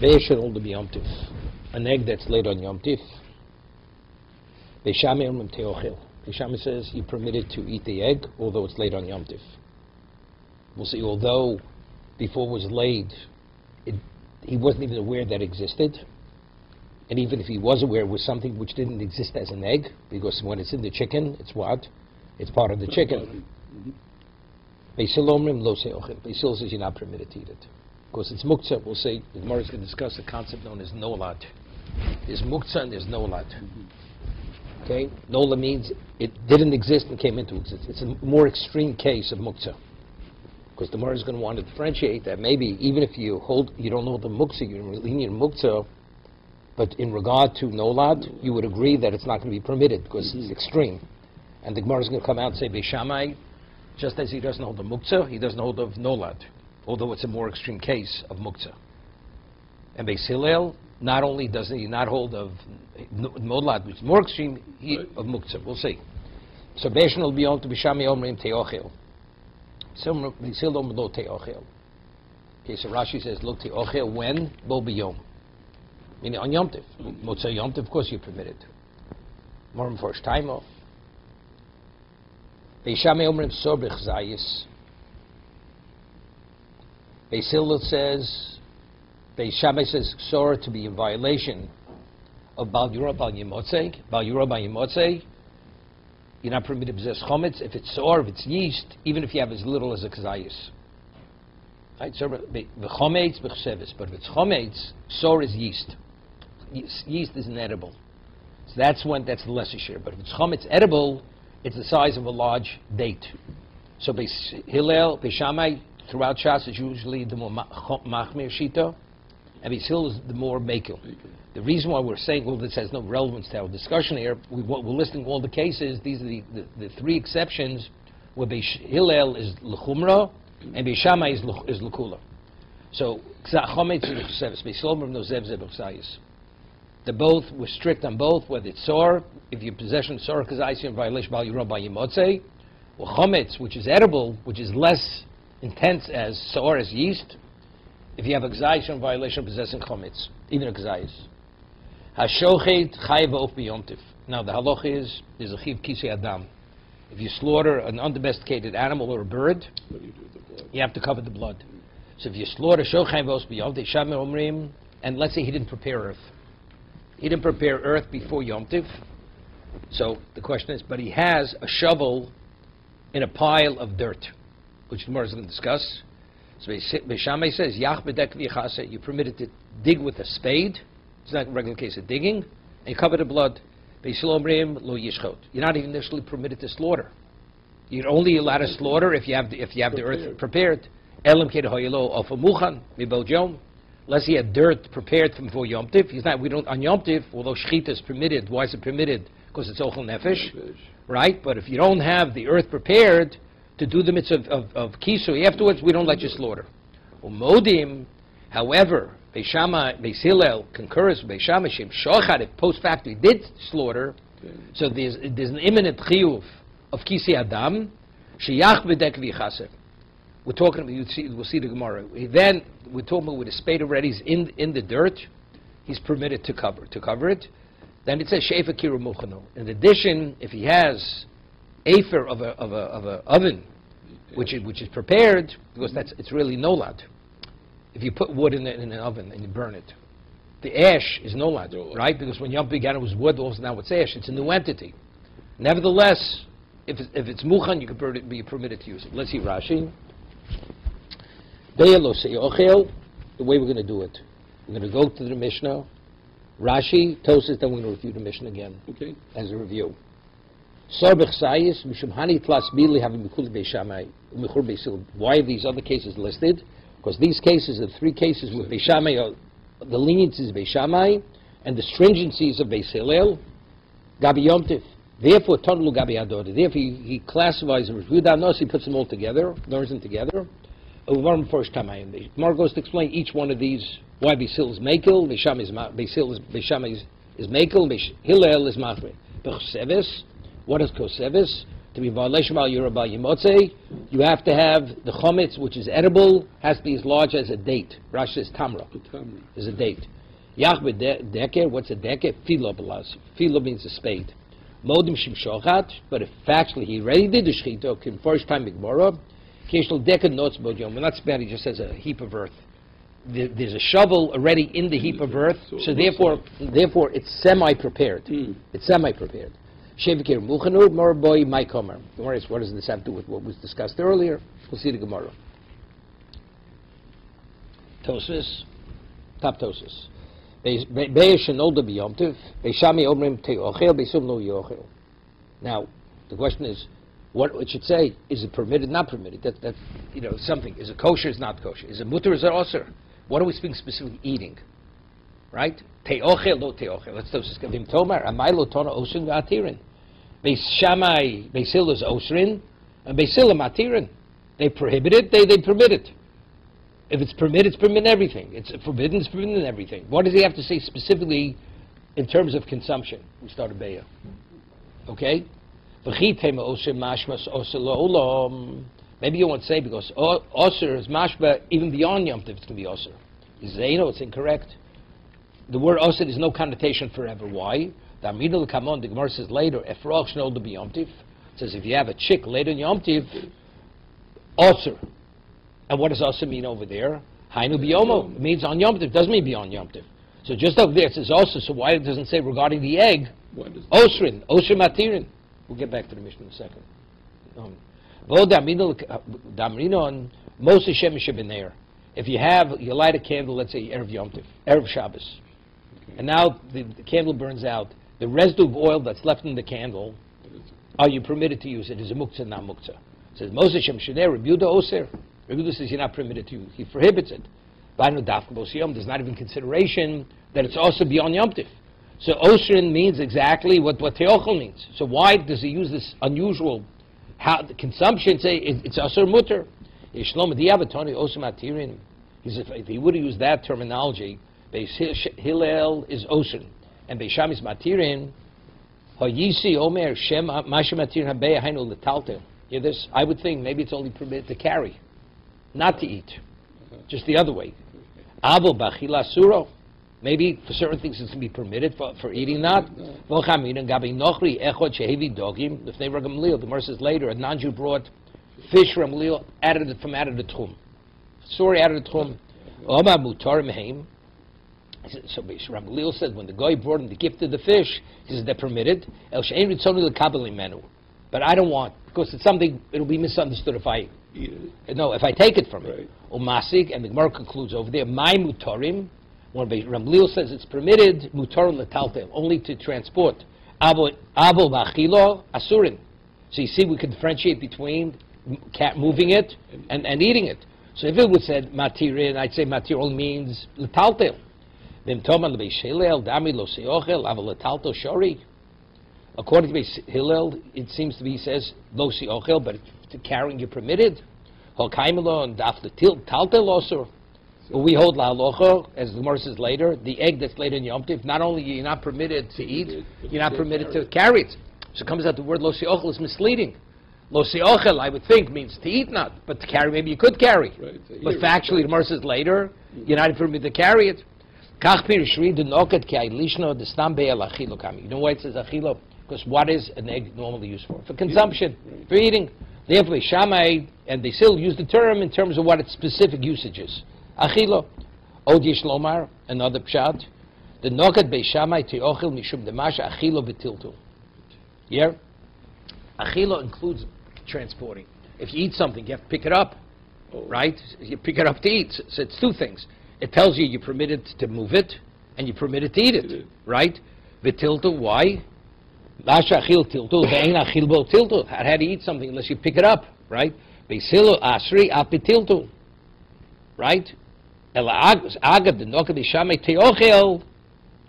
They should only be Yom Tif. An egg that's laid on Yom Tif. Beishami Omrim Teochel. Beishami says you're permitted to eat the egg, although it's laid on Yom Tif. We'll see, although before it was laid, it, he wasn't even aware that existed. And even if he was aware, it was something which didn't exist as an egg, because when it's in the chicken, it's what? It's part of the chicken. Mm-hmm. Beisil Omrim Lo Seochel. Beisil says you're not permitted to eat it. Because it's muktzah, we'll say, the Gemara is going to discuss a concept known as nolad. There's muktzah and there's nolad. Okay? Nola means it didn't exist and came into existence. It's a more extreme case of muktzah. Because the Gemara is going to want to differentiate that maybe even if you hold, you don't know the muktzah, you're lenient muktzah, but in regard to nolad, you would agree that it's not going to be permitted because it's mm-hmm. extreme. And the Gemara is going to come out and say, Beishamai, just as he doesn't hold the muktzah, he doesn't hold of nolad, although it's a more extreme case of muktzah. And Beis Hillel, not only does he not hold of nolad, which is more extreme, he, Right. of muktzah. We'll see. So Beishan will be on to Bishami Omrim Teochel. So Beis Hillel lo Teochel. Okay, so Rashi says, look Teochel when? Bo biyom. Meaning on Yom Tiv. Motzei Yom Tiv, of course you're permitted. More first time off. Beishame Omrim Sobrich Zayis. Beis Hillel says, Beishame says Sora to be in violation of Bal Yura Bal Yimotzei. Bal Yura Bal Yimotzei. You're not permitted to possess chometz if it's sore, if it's yeast, even if you have as little as a kazayis. Right? So the b'chsevis, but if it's chometz, sore is yeast. Yeast- Yeast is inedible. So that's when that's the lesser share. But if it's chometz edible, it's the size of a large date. So Beis Hillel, Beis Shammai, throughout Shas is usually the more machmir shita, and Hillel is the more makel. The reason why we're saying all this has no relevance to our discussion here, we, we're listing all the cases. These are the, the, the three exceptions where Beis Hillel is lechumra and Beis Shammai is, is lekula. So. They're both, we're strict on both, whether it's sore, if your possession of sore kazayis in violation by your by yimotzei, or chometz, which is edible, which is less intense as sore as yeast, if you have a kazayis in violation of possessing chometz, even a kazayis. Hashochet chayiv of biyomtiv. Now the halach is, there's a chiv kisi adam. If you slaughter an undomesticated animal or a bird, What do you do with the blood? you have to cover the blood. So if you slaughter shochay vos biyomtiv, shamer omrim, and let's say he didn't prepare earth. He didn't prepare earth before Yom Tiv. So the question is, but he has a shovel in a pile of dirt, which the Gemara is going to discuss. So Beishamay says, Yach bedek v'yachase, you're permitted to dig with a spade. It's not a regular case of digging. And you cover the blood. Beishalomrim lo yishchot. You're not even initially permitted to slaughter. You're only allowed to slaughter if you have the, if you have the earth prepared. Elam ked hoyelo of muchan yom. Unless he had dirt prepared from before Yom Tiv. He's not, we don't, on Yom Tiv, although Shechita is permitted, why is it permitted? Because it's Ochel Nefesh, right? But if you don't have the earth prepared to do the mitzvah of, of, of Kisui, afterwards we don't let you slaughter. Umodim, however, Beishama, Beis Hillel concurs with Beishama, Shem Shochad, if post facto did slaughter, so there's, there's an imminent chiyuv of Kisi Adam, Sheyach B'dek V'yichaser. We're talking about, you see, we'll see the Gemara. Then, we're talking about with a spade already, he's in, in the dirt, he's permitted to cover, to cover it. Then it says Shefa Kiru Muchano. In addition, if he has afer of a, of a, of a oven, which is, which is prepared, because that's, it's really no nolad. If you put wood in, the, in an oven and you burn it, the ash is nolad, Nolad. right? Because when Yom began it was wood, also now it's ash. It's a new entity. Nevertheless, if it's, if it's muchan, you can per- be permitted to use it. Let's see Rashi. The way we're going to do it. We're going to go to the Mishnah. Rashi, Tosis, then we're going to review the Mishnah again Okay. as a review. Why are these other cases listed? Because these cases are three cases with Beishamai, are, the leniencies of Beishamai and the stringencies of Beis Hillel, Gabi Yom Tif. Therefore, Tonlu Gabi Adori. Therefore, he, classifies them Yudanos, he puts them all together, learns them together. First time I am. Mar goes to explain each one of these, why Hillel is Makel, Beisham is Ma- Beis Hillel is Beisham is, Makel, Hillel is. Bechseves, what is Koseves? To be violation of Yura Bal Yimotze, you have to have the chometz, which is edible, has to be as large as a date. Rashi says tamra is a date. Yach deker, what's a deker? Philo belas. Philo means a spade. Modim shim shochat, but if factually he already did the shechita, can first time Gemara, kishel deker notes bodiyom. We're not spad, he just says a heap of earth. There- There's a shovel already in the heap of earth, So it so looks therefore, therefore it's semi-prepared. Mm. It's semi-prepared. Shevikir muchanu, morboy, my comer. Gemara is, what does this have to do with what was discussed earlier? We'll see the Gemara. Tosis, top Tosis. Omrim te'ochel, be'sum lo yochel. Now, the question is, what it should say, is it permitted, not permitted? That, that, you know, something, is it kosher, is not kosher? Is it mutter, is it osir? What are we speaking specifically eating? Right? Te'ochel, lo te'ochel. Let's do this. Vim tomar, amai lo tona osin. Beis Shammai, Beis Hillel is osrin, and Beis matirin. They prohibit it, they, they permit it. If it's permitted, it's permitted in everything. It's forbidden, it's forbidden in everything. What does he have to say specifically in terms of consumption? We start a Beya. Okay? Maybe you won't say because osir is mashba even beyond Yom Tov, it's going to be osir. You say Zeno, it's incorrect. The word osir is no connotation forever. Why? The Amidul Kamon, the Gemara says later, to be Yom Tiv. It says if you have a chick later in Yom Tiv, osir. And what does osir mean over there? Hainu biyomo. It means on Yom Tiv. It doesn't mean beyond Yom Tiv. So just over there it says osir. So why it doesn't say regarding the egg, Osrin, Osir Matirin. We'll get back to the mission in a second. Um, Vo damino- damrinon, Moshe Shemesh Benair. If you have, you light a candle, let's say Erev Yom Tov, Erev Shabbos, and now the, the candle burns out, the residue of oil that's left in the candle, are you permitted to use it? Is it muktzah, not muktzah? Says, Moses Shemesh Benair, Rebuda Osir. Rebuda says you're not permitted to use He prohibits it. Banu Dafka Bos Yom, there's not even consideration that it's also beyond Yom Tiv. So Osrin means exactly what, what Teochel means. So why does he use this unusual how, consumption? Say it, it's Asur Mutter. Shlomo Diabatoni Osir Matirin. He says if he would have used that terminology, Hillel is Osrin, and Beis Shammai is Matirin. Hayisi Omer Shem Matirin Habeya Hainu Letaltel. This? I would think maybe it's only permitted to carry, not to eat. Just the other way. Avo Bachila Suro. Maybe for certain things it's going to be permitted, for, for eating not. Vochamin and Gabi Nochri Echot Shehevi Dogim. The Fnei Gamliel, the Gemara says later, a non-Jew brought fish from Gamliel, added from out of the Tchum. Sorry, out of the Tchum. Oma Mutar Mehem. So Gamliel said when the guy brought him the gift of the fish, he says they're permitted. El Shein Ritzoni Lekabeli Menu. But I don't want, because it's something, it'll be misunderstood if I no, if I take it from Right. it. Umasig, and the Gemara concludes over there, my mutarim, when Gamliel says it's permitted, mutarim letaltel, only to transport. Abo bachilo asurin. So you see, we can differentiate between cat moving it and, and eating it. So if it was said matirin, I'd say matir only means letaltel. According to Beis Hillel, it seems to be, he says, lo seochel, but to carrying you're permitted. Hokaimelo and daf taltel. But we hold la halacha, as the Gemara says later, the egg that's laid in Yom Tiv, not only you're not permitted to eat, you're not permitted to carry it. So it comes out the word lo seochel is misleading. Lo seochel, I would think, means to eat not, but to carry, maybe you could carry. Right. But factually, the Gemara says later, you're not permitted to carry it. Kach pirishri de noket ki ailishno de stam be'el achilo kami. You know why it says achilo? Because what is an egg normally used for? For consumption, for eating. Therefore, Shammai, and they still use the term in terms of what its specific usage is. Achilo. Od yesh lomar, another pshat. The noket be Shammai te'ochil mishum demash achilo betiltu. Yeah? Achilo includes transporting. If you eat something, you have to pick it up right? You pick it up to eat. So it's two things. It tells you you're permitted to move it, and you're permitted to eat it, right? V'tiltu, why? Lasha achil tiltu, ve'ein achil bo tiltu. How do you eat something unless you pick it up, right? Ve'silu asri apitiltu, right? Ela ag- agad the noka b'shamei teochel,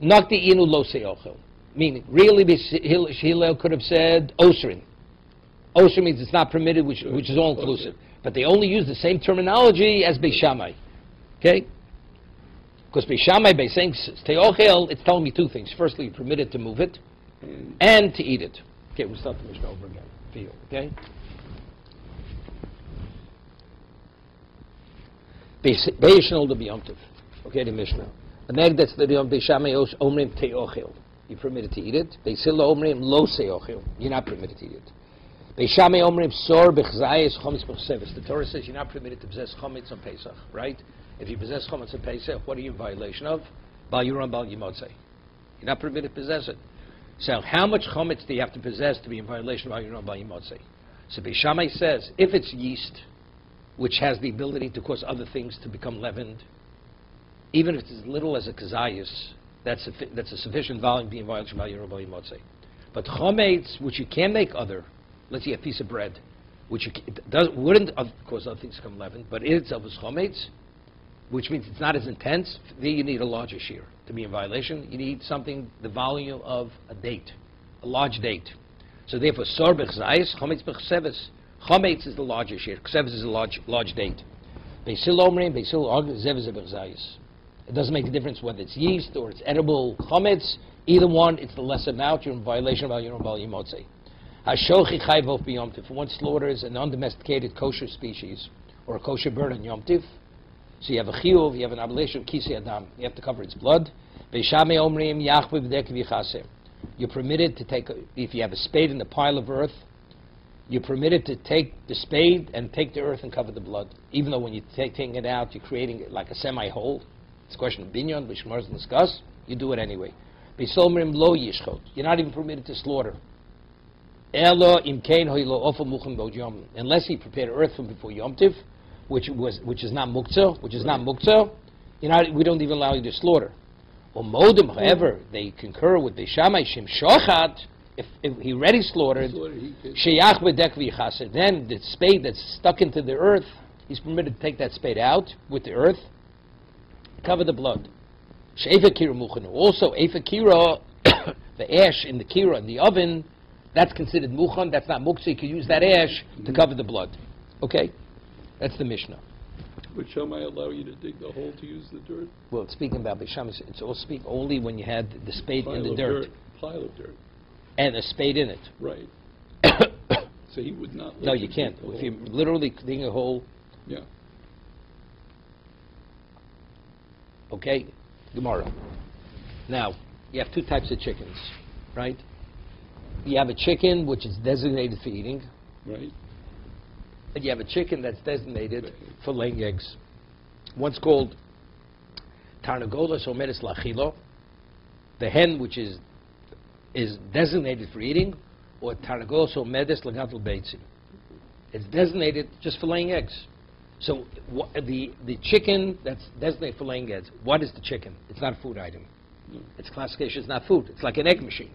nokti inu lo seochel. Meaning, really, Hillel could have said osrin. Osir means it's not permitted, which, which is all inclusive. But they only use the same terminology as Beis Shammai. Okay? Because Beis Shammai, by saying teochel, it's telling me two things. Firstly, you're permitted to move it and to eat it. Okay, we'll start the Mishnah over again. feel. Okay. Beishnol the biyomtiv. Okay, the Mishnah. A meg that's the biyom beishamei omrim teochil. You're permitted to eat it. Beisilo omrim lo seochil. You're not permitted to eat it. Beishamei omrim sor bechzayis chometz bechsevis. The Torah says you're not permitted to possess chometz on Pesach, right? If you possess chometz on Pesach, what are you in violation of? Bal Yuram Bal Yimotzei. You're not permitted to possess it. So how much chometz do you have to possess to be in violation of Bal Yuram Bal Yimotzei? So Beishamei says, if it's yeast, which has the ability to cause other things to become leavened, even if it's as little as a kazayas, that's a, that's a sufficient volume being violation by Yerubal Yimotzei. But chometz, which you can make other, let's say a piece of bread, which you, does, wouldn't, of course, other things come leavened, but it itself is chometz, which means it's not as intense. Then you need a larger shear to be in violation. You need something the volume of a date, a large date. So therefore, sor bechzayis, chometz bechseves, Chametz is the larger share. Kseves is a large, large date. Beisil omrim, beisil zeves It doesn't make a difference whether it's yeast or it's edible chametz. Either one, it's the lesser amount. You're in violation of your Bal Yimotze. Hashochi chayvov. If one slaughters an undomesticated kosher species or a kosher bird on Yom Tiv, so you have a chiyuv, you have an obligation of kisi adam. You have to cover its blood. Omrim You're permitted to take, if you have a spade in the pile of earth, you're permitted to take the spade and take the earth and cover the blood. Even though when you're taking it out, you're creating it like a semi-hole. It's a question of binyan, which Gemara discuss. You do it anyway. lo yishchot. You're not even permitted to slaughter. Unless he prepared earth from before Yom Tiv, which was which is not muktzah, which is not muktzah, you know, we don't even allow you to slaughter. Or modim, however, they concur with the Shammai Shim Shochat, if, if he already slaughtered, sheyach bedek then the spade that's stuck into the earth, he's permitted to take that spade out with the earth, cover the blood. She'efakira muchanu. Also, efakira, the ash in the kira, in the oven, that's considered muchan, that's not muksa, you can use that ash to cover the blood. Okay? That's the Mishnah. Would Shammai allow you to dig the hole to use the dirt? Well, it's speaking about Shammai, it's all speak only when you had the spade Pile in the of dirt. Pile of dirt, and a spade in it. right. So he would not let No, you you can't. If you're literally digging a hole, Yeah, okay, Gemara. Now, you have two types of chickens, right? You have a chicken which is designated for eating, right, you have a chicken that's designated for laying eggs. One's called Tarnagolas omedes lachilo, the hen which is is designated for eating, or Tarnagolas omedes lagadol beitzim. It's designated just for laying eggs. So the the chicken that's designated for laying eggs, what is the chicken? It's not a food item. Its classification is not food. It's like an egg machine.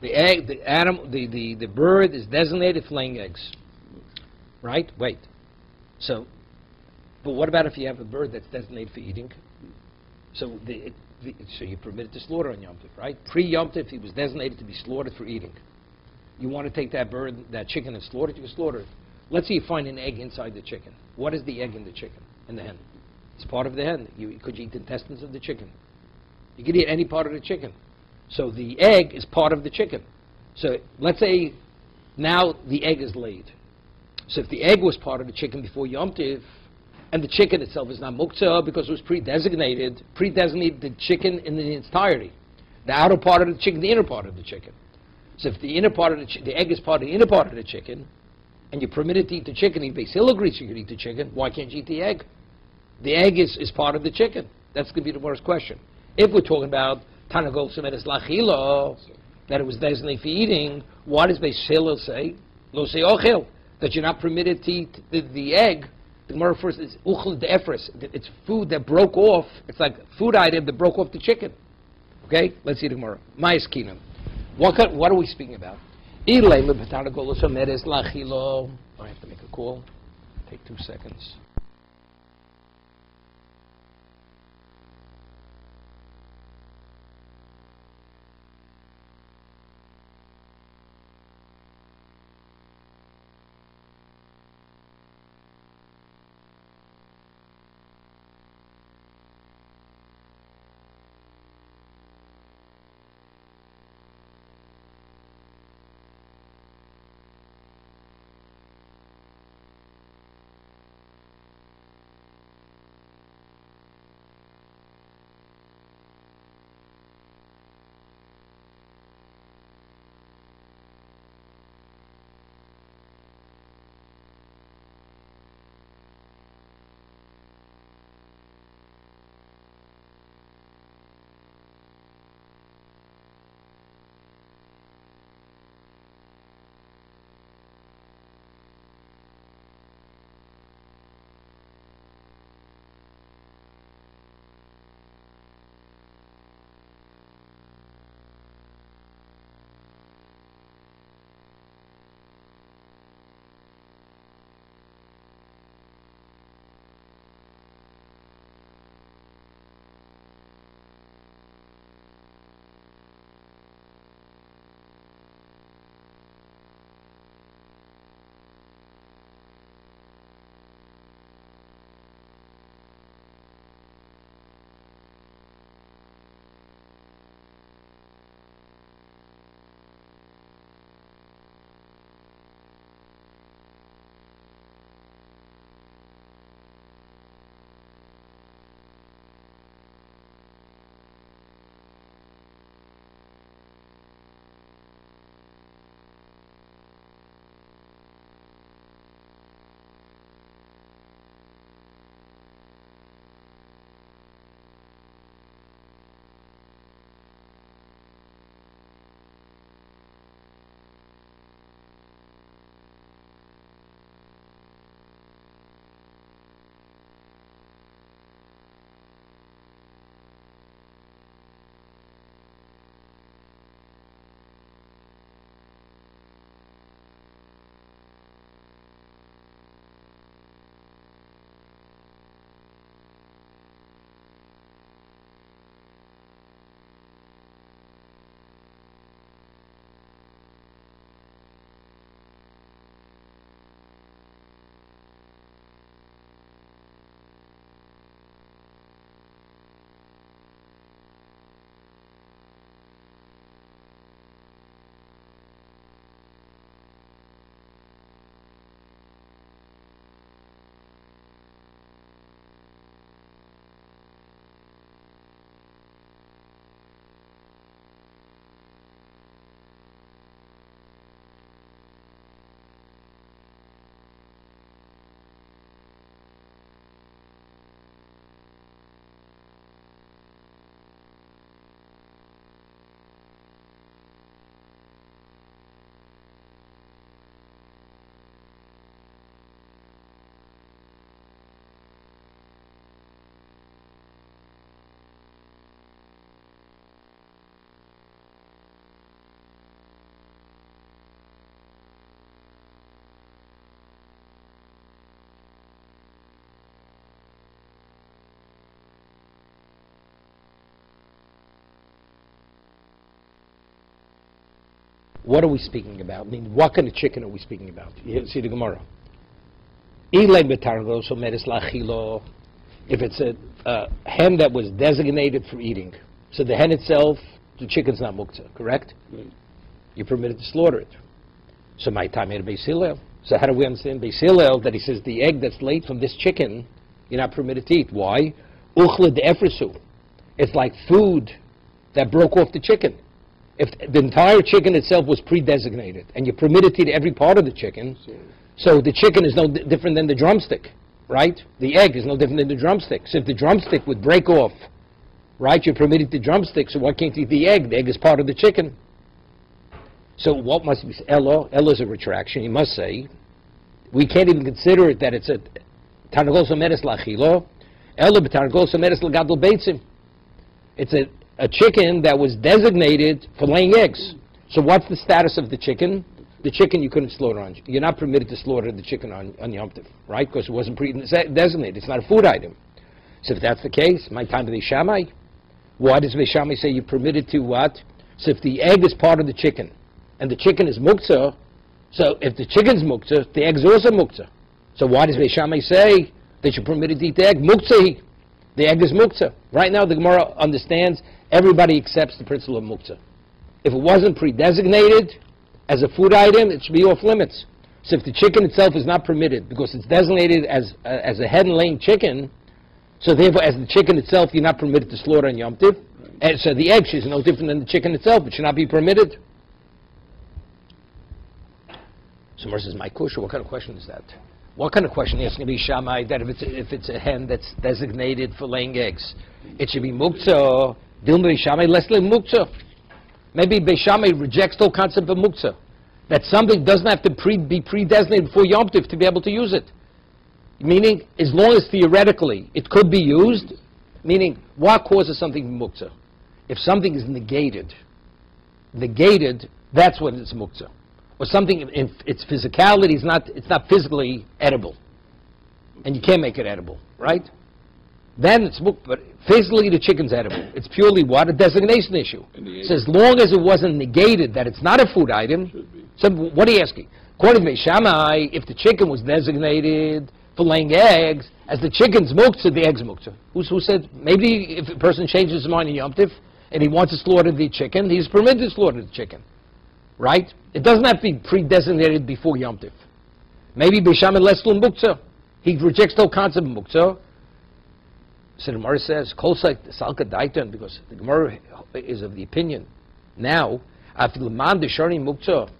The egg, the animal, the, the, the bird is designated for laying eggs. Right? Wait. So, but what about if you have a bird that's designated for eating? So, the, the, so you're permitted to slaughter on Yom Tov, right? Pre Yom Tov, he was designated to be slaughtered for eating. You want to take that bird, that chicken, and slaughter it, you can slaughter it. Let's say you find an egg inside the chicken. What is the egg in the chicken, in the hen? It's part of the hen. You could you eat the intestines of the chicken. You could eat any part of the chicken. So the egg is part of the chicken. So let's say now the egg is laid. So if the egg was part of the chicken before Yom Tiv, and the chicken itself is not muktzah because it was pre-designated, pre-designated the chicken in the entirety. The outer part of the chicken, the inner part of the chicken. So if the inner part of the, the egg is part of the inner part of the chicken, and you're permitted to eat the chicken, if Basil agrees you can eat the chicken, why can't you eat the egg? The egg is, is part of the chicken. That's going to be the worst question. If we're talking about Tanagol Semedes Lachilo, that it was designated for eating, why does Hillel say, Lo say ochel, that you're not permitted to eat the, the egg? The Gemara first is uchel de'efres. It's food that broke off. It's like food item that broke off the chicken. Okay, let's see the Gemara. Ma'is kinam. What, what are we speaking about? Ilay me'betanagol semedes lachilo. I have to make a call. Take two seconds. What are we speaking about? I mean, what kind of chicken are we speaking about? You see the Gemara. Ilay betargos omeres lachilo. If it's a, a hen that was designated for eating, so the hen itself, the chicken's not muktzah, correct? You're permitted to slaughter it. So my time at Beis Hillel. So how do we understand Beis Hillel that he says the egg that's laid from this chicken, you're not permitted to eat? Why? Uchla de efresu. It's like food that broke off the chicken. If the entire chicken itself was pre-designated and you're permitted to eat every part of the chicken, So, so the chicken is no di- different than the drumstick, right? The egg is no different than the drumstick. So if the drumstick would break off, right, you're permitted the drumstick, so why can't you eat the egg? The egg is part of the chicken. So what must be Ella? Is a retraction. You must say we can't even consider it that it's a tarnagol someres lachilo. Ella b'tarnagol someres lagadol beitzim. It's a, a chicken that was designated for laying eggs. So what's the status of the chicken? The chicken you couldn't slaughter on. You're not permitted to slaughter the chicken on, on Yom Tov, right? Because it wasn't pre-designated. It's not a food item. So if that's the case, my time to be Shammai. Why does Beishamai say you're permitted to what? So if the egg is part of the chicken, and the chicken is muktzah, so if the chicken's muktzah, the egg's also muktzah. So why does Beishamai say that you're permitted to eat the egg? Muktzah. The egg is muktzah. Right now, the Gemara understands everybody accepts the principle of muktzah. If it wasn't pre-designated as a food item, it should be off limits. So if the chicken itself is not permitted because it's designated as uh, as a hen laying chicken, so therefore, as the chicken itself, you're not permitted to slaughter on Yom Tiv. And so the egg is no different than the chicken itself. It should not be permitted. So Mar says, my what kind of question is that? What kind of question is going to be Shammai that if it's, if it's a hen that's designated for laying eggs, it should be muktzah, dilma Shammai, leslie muktzah. Maybe Beishamai rejects the whole concept of muktzah. That something doesn't have to pre, be pre-designated before Yom to be able to use it. Meaning, as long as theoretically it could be used, meaning, what causes something muktzah? If something is negated, negated, that's when it's muktzah. Or something in its physicality is not, it's not physically edible. And you can't make it edible, right? Then it's physically the chicken's edible. It's purely what? A designation issue. And the egg- So as long as it wasn't negated that it's not a food item, so what are you asking? According to me, Shammai, if the chicken was designated for laying eggs, as the chicken's muktzah, the egg's muktzah. Who's, who said, maybe if a person changes his mind in Yom Tiv and he wants to slaughter the chicken, he's permitted to slaughter the chicken. Right? It doesn't have to be pre-designated before Yom Tiv. Maybe Bisham Leslum muktzah. He rejects the whole concept of muktzah. So the Gemara says, Kol Salka Daitan, because the Gemara is of the opinion now, after Muktzah,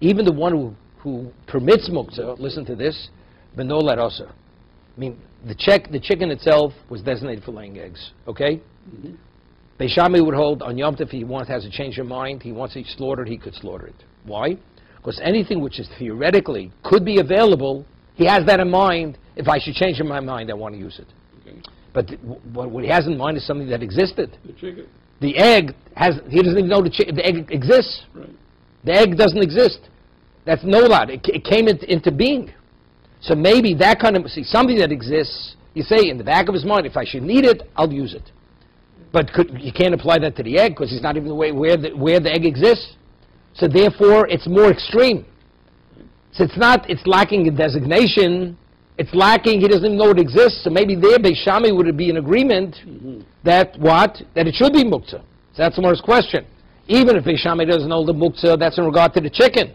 even the one who, who permits Muktzah, listen to this, Beno Larosa. I mean, the, check, the chicken itself was designated for laying eggs, okay? Mhm. Beishami would hold on Yom Tov, if he wants, has a change of mind, he wants it slaughtered, he could slaughter it. Why? Because anything which is theoretically could be available, he has that in mind. If I should change my mind, I want to use it. Okay. But what what he has in mind is something that existed. The chicken, The egg has, he doesn't even know the, the egg exists. right. The egg doesn't exist. That's no lot. It, it came into, into being. So maybe that kind of, see, something that exists, you say in the back of his mind, if I should need it, I'll use it. But could, you can't apply that to the egg because he's not even aware where the, where the egg exists. So therefore, it's more extreme. So it's not, it's lacking a designation. It's lacking, he doesn't even know it exists. So maybe there, Beishami would be in agreement Mhm. that what? That it should be muktzah. So that's the first question. Even if Beishami doesn't know the muktzah, that's in regard to the chicken.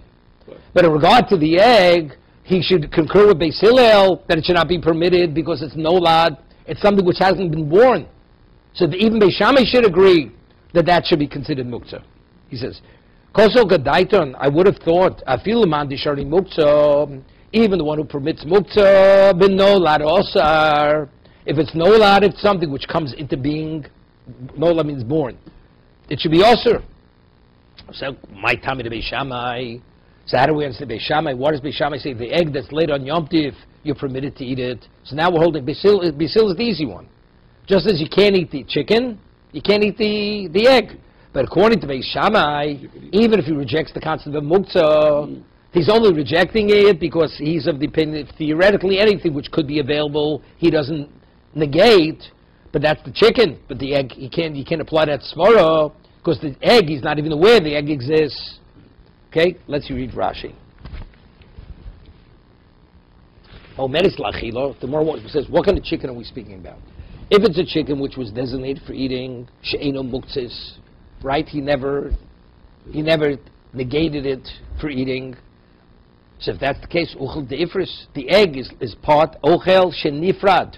Right. But in regard to the egg, he should concur with Beis Hillel that it should not be permitted because it's nolad. It's something which hasn't been born. So even Beishami should agree that that should be considered muktzah. He says, Koso gadaiton, I would have thought, afilu man dishari muktzah, even the one who permits muktzah, ben nolad osar. If it's nolad, it's something which comes into being. Nolad means born. It should be osir. So, my Tami to Beishamai. So how do we understand Beishamai? What does Beishamai say? The egg that's laid on Yom Tiv, you're permitted to eat it. So now we're holding Basil. Basil is the easy one. Just as you can't eat the chicken, you can't eat the, the egg. But according to Beishamai, even if he rejects the concept of muktzah, Mm. He's only rejecting it because he's of the opinion theoretically anything which could be available, he doesn't negate. But that's the chicken. But the egg, he can't, he can't apply that to svara because the egg, he's not even aware the egg exists. Okay, let's read Rashi. Oh, meris lachilo. The more one says, what kind of chicken are we speaking about? If it's a chicken which was designated for eating, she'eno muktzis, right? He never, he never negated it for eating. So if that's the case, uchel deifris, the egg is, is part ochel shenifrad.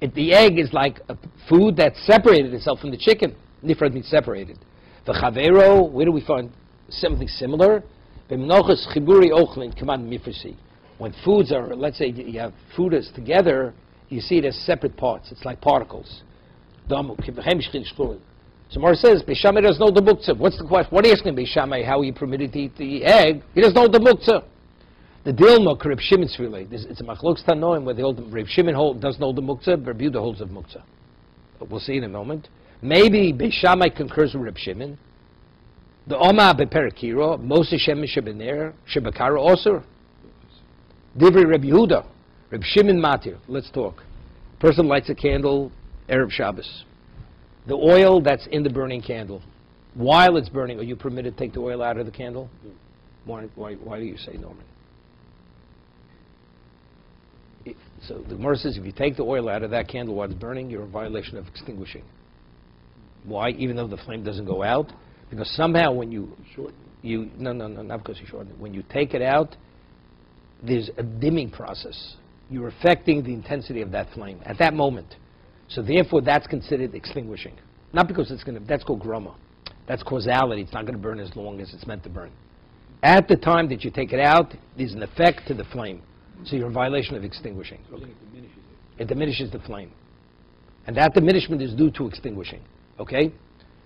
If the egg is like a food that separated itself from the chicken. Nifrad means separated. The chavero, where do we find something similar? Chiburi mifrisi. When foods are, let's say you have food as together, you see it as separate parts. It's like particles. So Mara says, Beishamai does not know the muktzah. What's the question? What are you asking Beishamai how he permitted to eat the egg? He doesn't know the muktzah. The Dilma, Reb Shimon's really, it's a machlok tanoim where the old Reb Shimon hold, doesn't hold the muktzah, Reb Yehuda holds of muktzah. We'll see in a moment. Maybe Beishamai concurs with Reb Shimon. The Oma beperakiro, Moshe Shemesh Shebener, Shebakara Osir. Divri Reb Yehuda, Reb Shimon Matir. Let's talk. Person lights a candle, Erev Shabbos. The oil that's in the burning candle, while it's burning, are you permitted to take the oil out of the candle? Why, why, why do you say Norman? It- So the Gemara says if you take the oil out of that candle while it's burning, you're in violation of extinguishing. Why? Even though the flame doesn't go out? Because somehow when you, Short. you no, no, no, not because you shorten it. When you take it out, there's a dimming process. You're affecting the intensity of that flame at that moment. So therefore, that's considered extinguishing. Not because it's going to, that's called groma. That's causality. It's not going to burn as long as it's meant to burn. At the time that you take it out, there's an effect to the flame. So you're in violation of extinguishing. It diminishes the flame. And that diminishment is due to extinguishing. Okay?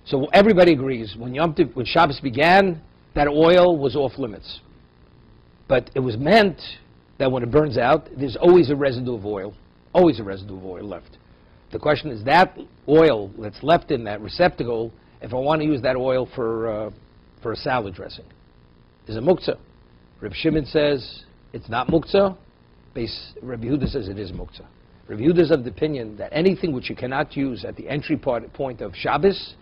So everybody agrees, when Yom Tov, when Shabbos began, that oil was off limits. But it was meant that when it burns out, there's always a residue of oil, always a residue of oil left. The question is that oil that's left in that receptacle, if I want to use that oil for, uh, for a salad dressing, is it muktzah. Reb Shimon says it's not muktzah. Base, Reb Yehuda says it is muktzah. Reb Yehuda is of the opinion that anything which you cannot use at the entry part, point of Shabbos,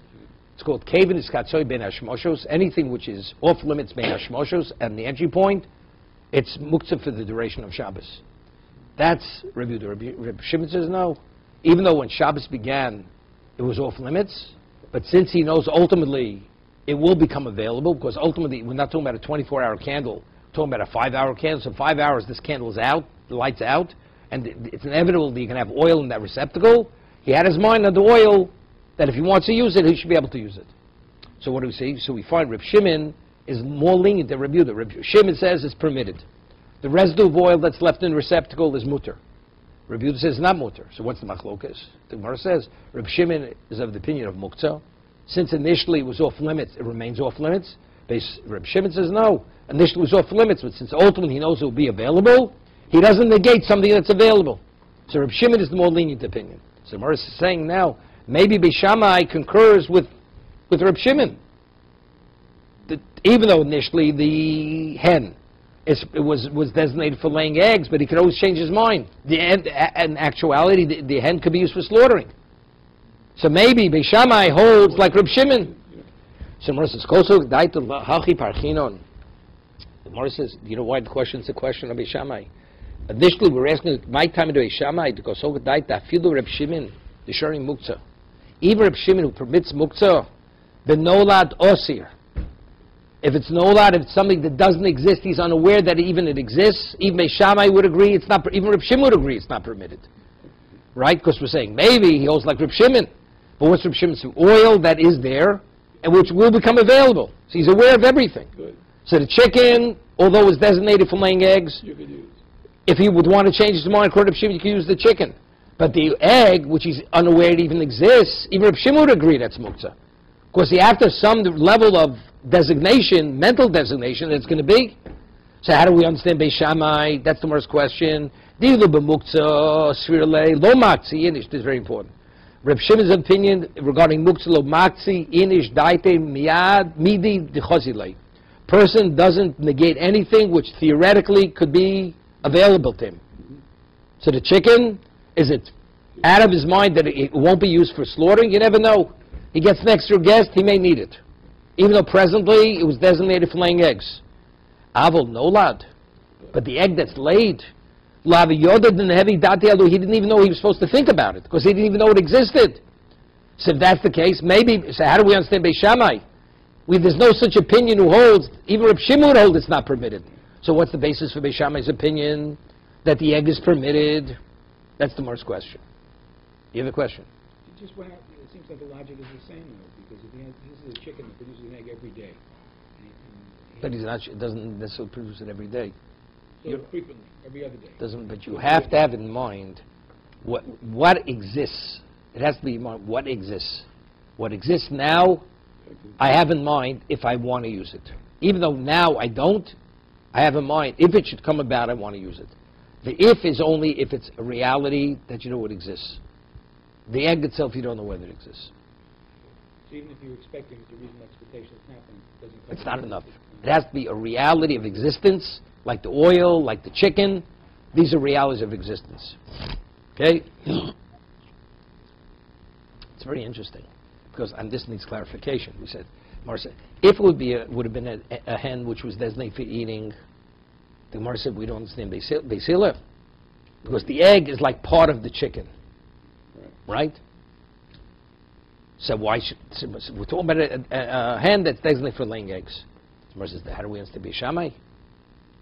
it's called kevin iskatzoy ben hashmoshos. Anything which is off limits ben hashmoshos and the entry point, it's muktzah for the duration of Shabbos. That's Reb Yehuda. Reb, Shimon says no. Even though when Shabbos began, it was off limits, but since he knows ultimately it will become available, because ultimately we're not talking about a 24-hour candle, we're talking about a five-hour candle. So five hours, this candle is out, light's out, and it's inevitable that you can have oil in that receptacle. He had his mind on the oil that if he wants to use it, he should be able to use it. So what do we see? So we find Reb Shimon is more lenient than Reb Yehuda. Reb Shimon says it's permitted. The residue of oil that's left in the receptacle is mutter. Reb Yehuda says not mutter. So what's the machlokas? The Gemara says Reb Shimon is of the opinion of muktzah. Since initially it was off limits, it remains off limits. Reb Shimon says no. Initially it was off limits, but since ultimately he knows it will be available, he doesn't negate something that's available. So Reb Shimon is the more lenient opinion. So Gemara is saying now, maybe Beishamai concurs with, with Reb Shimon. That even though initially the hen is, it was, was designated for laying eggs, but he could always change his mind. The, hen- in actuality, the, the hen could be used for slaughtering. So maybe Beishamai holds like Reb Shimon. So Gemara says, "Koso daitu hachi parchinon." Gemara says, "Do you know why the question is a question of Beishamai?" Initially, we're asking, "My time to Beishamai to koso daita afilu Reb Shimon the sharing muktzah." Even Reb Shimon who permits muktzah, the nolad osir. If it's nolad, if it's something that doesn't exist, he's unaware that even it exists. Even Beishamai would agree it's not. Even Reb Shimon would agree it's not permitted, right? Because we're saying maybe he holds like Reb Shimon, but what's Reb Shimon's oil that is there and which will become available? So he's aware of everything. Good. So the chicken, although it's designated for laying eggs, You could use. If he would want to change his mind, according to Shimon, you could use the chicken. But the egg, which he's unaware it even exists, even Reb Shimon would agree that's muktzah. Because after some level of designation, mental designation, that it's going to be. So how do we understand Beis? That's the first question. Dilu b'muktzah, svirle, lo makzi, inish. This is very important. Reb Shimon's opinion regarding muktzah lo makzi, inish, daite, miyad, midi, dichozile. Person doesn't negate anything which theoretically could be available to him. So the chicken, is it out of his mind that it won't be used for slaughtering? You never know. He gets an extra guest, he may need it. Even though presently it was designated for laying eggs. Aval nolad. But the egg that's laid, Lavi Yoda than the heavy Dati Alu, he didn't even know he was supposed to think about it, because he didn't even know it existed. So if that's the case, maybe, so how do we understand Beis Shammai? We, there's no such opinion who holds, even Reb Shimon would hold it's not permitted. So what's the basis for Beis Shammai's opinion that the egg is permitted? That's the first question. You have a question? It just went out, it seems like the logic is the same though, because if he has, this is a chicken that produces an egg every day. and he- and he- But he's not, it doesn't necessarily produce it every day. So you're- frequently, every other day. Doesn't, but you have to have in mind what, what exists. It has to be in mind what exists. What exists now, I have in mind if I want to use it. Even though now I don't, I have in mind if it should come about, I want to use it. The if is only if it's a reality that you know it exists. The egg itself, you don't know whether it exists. So even if you're expecting it, the reasonable expectation it's happening, it doesn't. It's not enough. It has to be a reality of existence, like the oil, like the chicken. These are realities of existence. Okay? It's very interesting because, and this needs clarification. We said, Said, if it would be a, would have been a, a hen which was designated for eating, the Gemara said we don't understand Basil- Basila because the egg is like part of the chicken, Right. right? So why should so we're talking about a, a, a hen that's designated for laying eggs? The Gemara says, how do we understand Beishamai?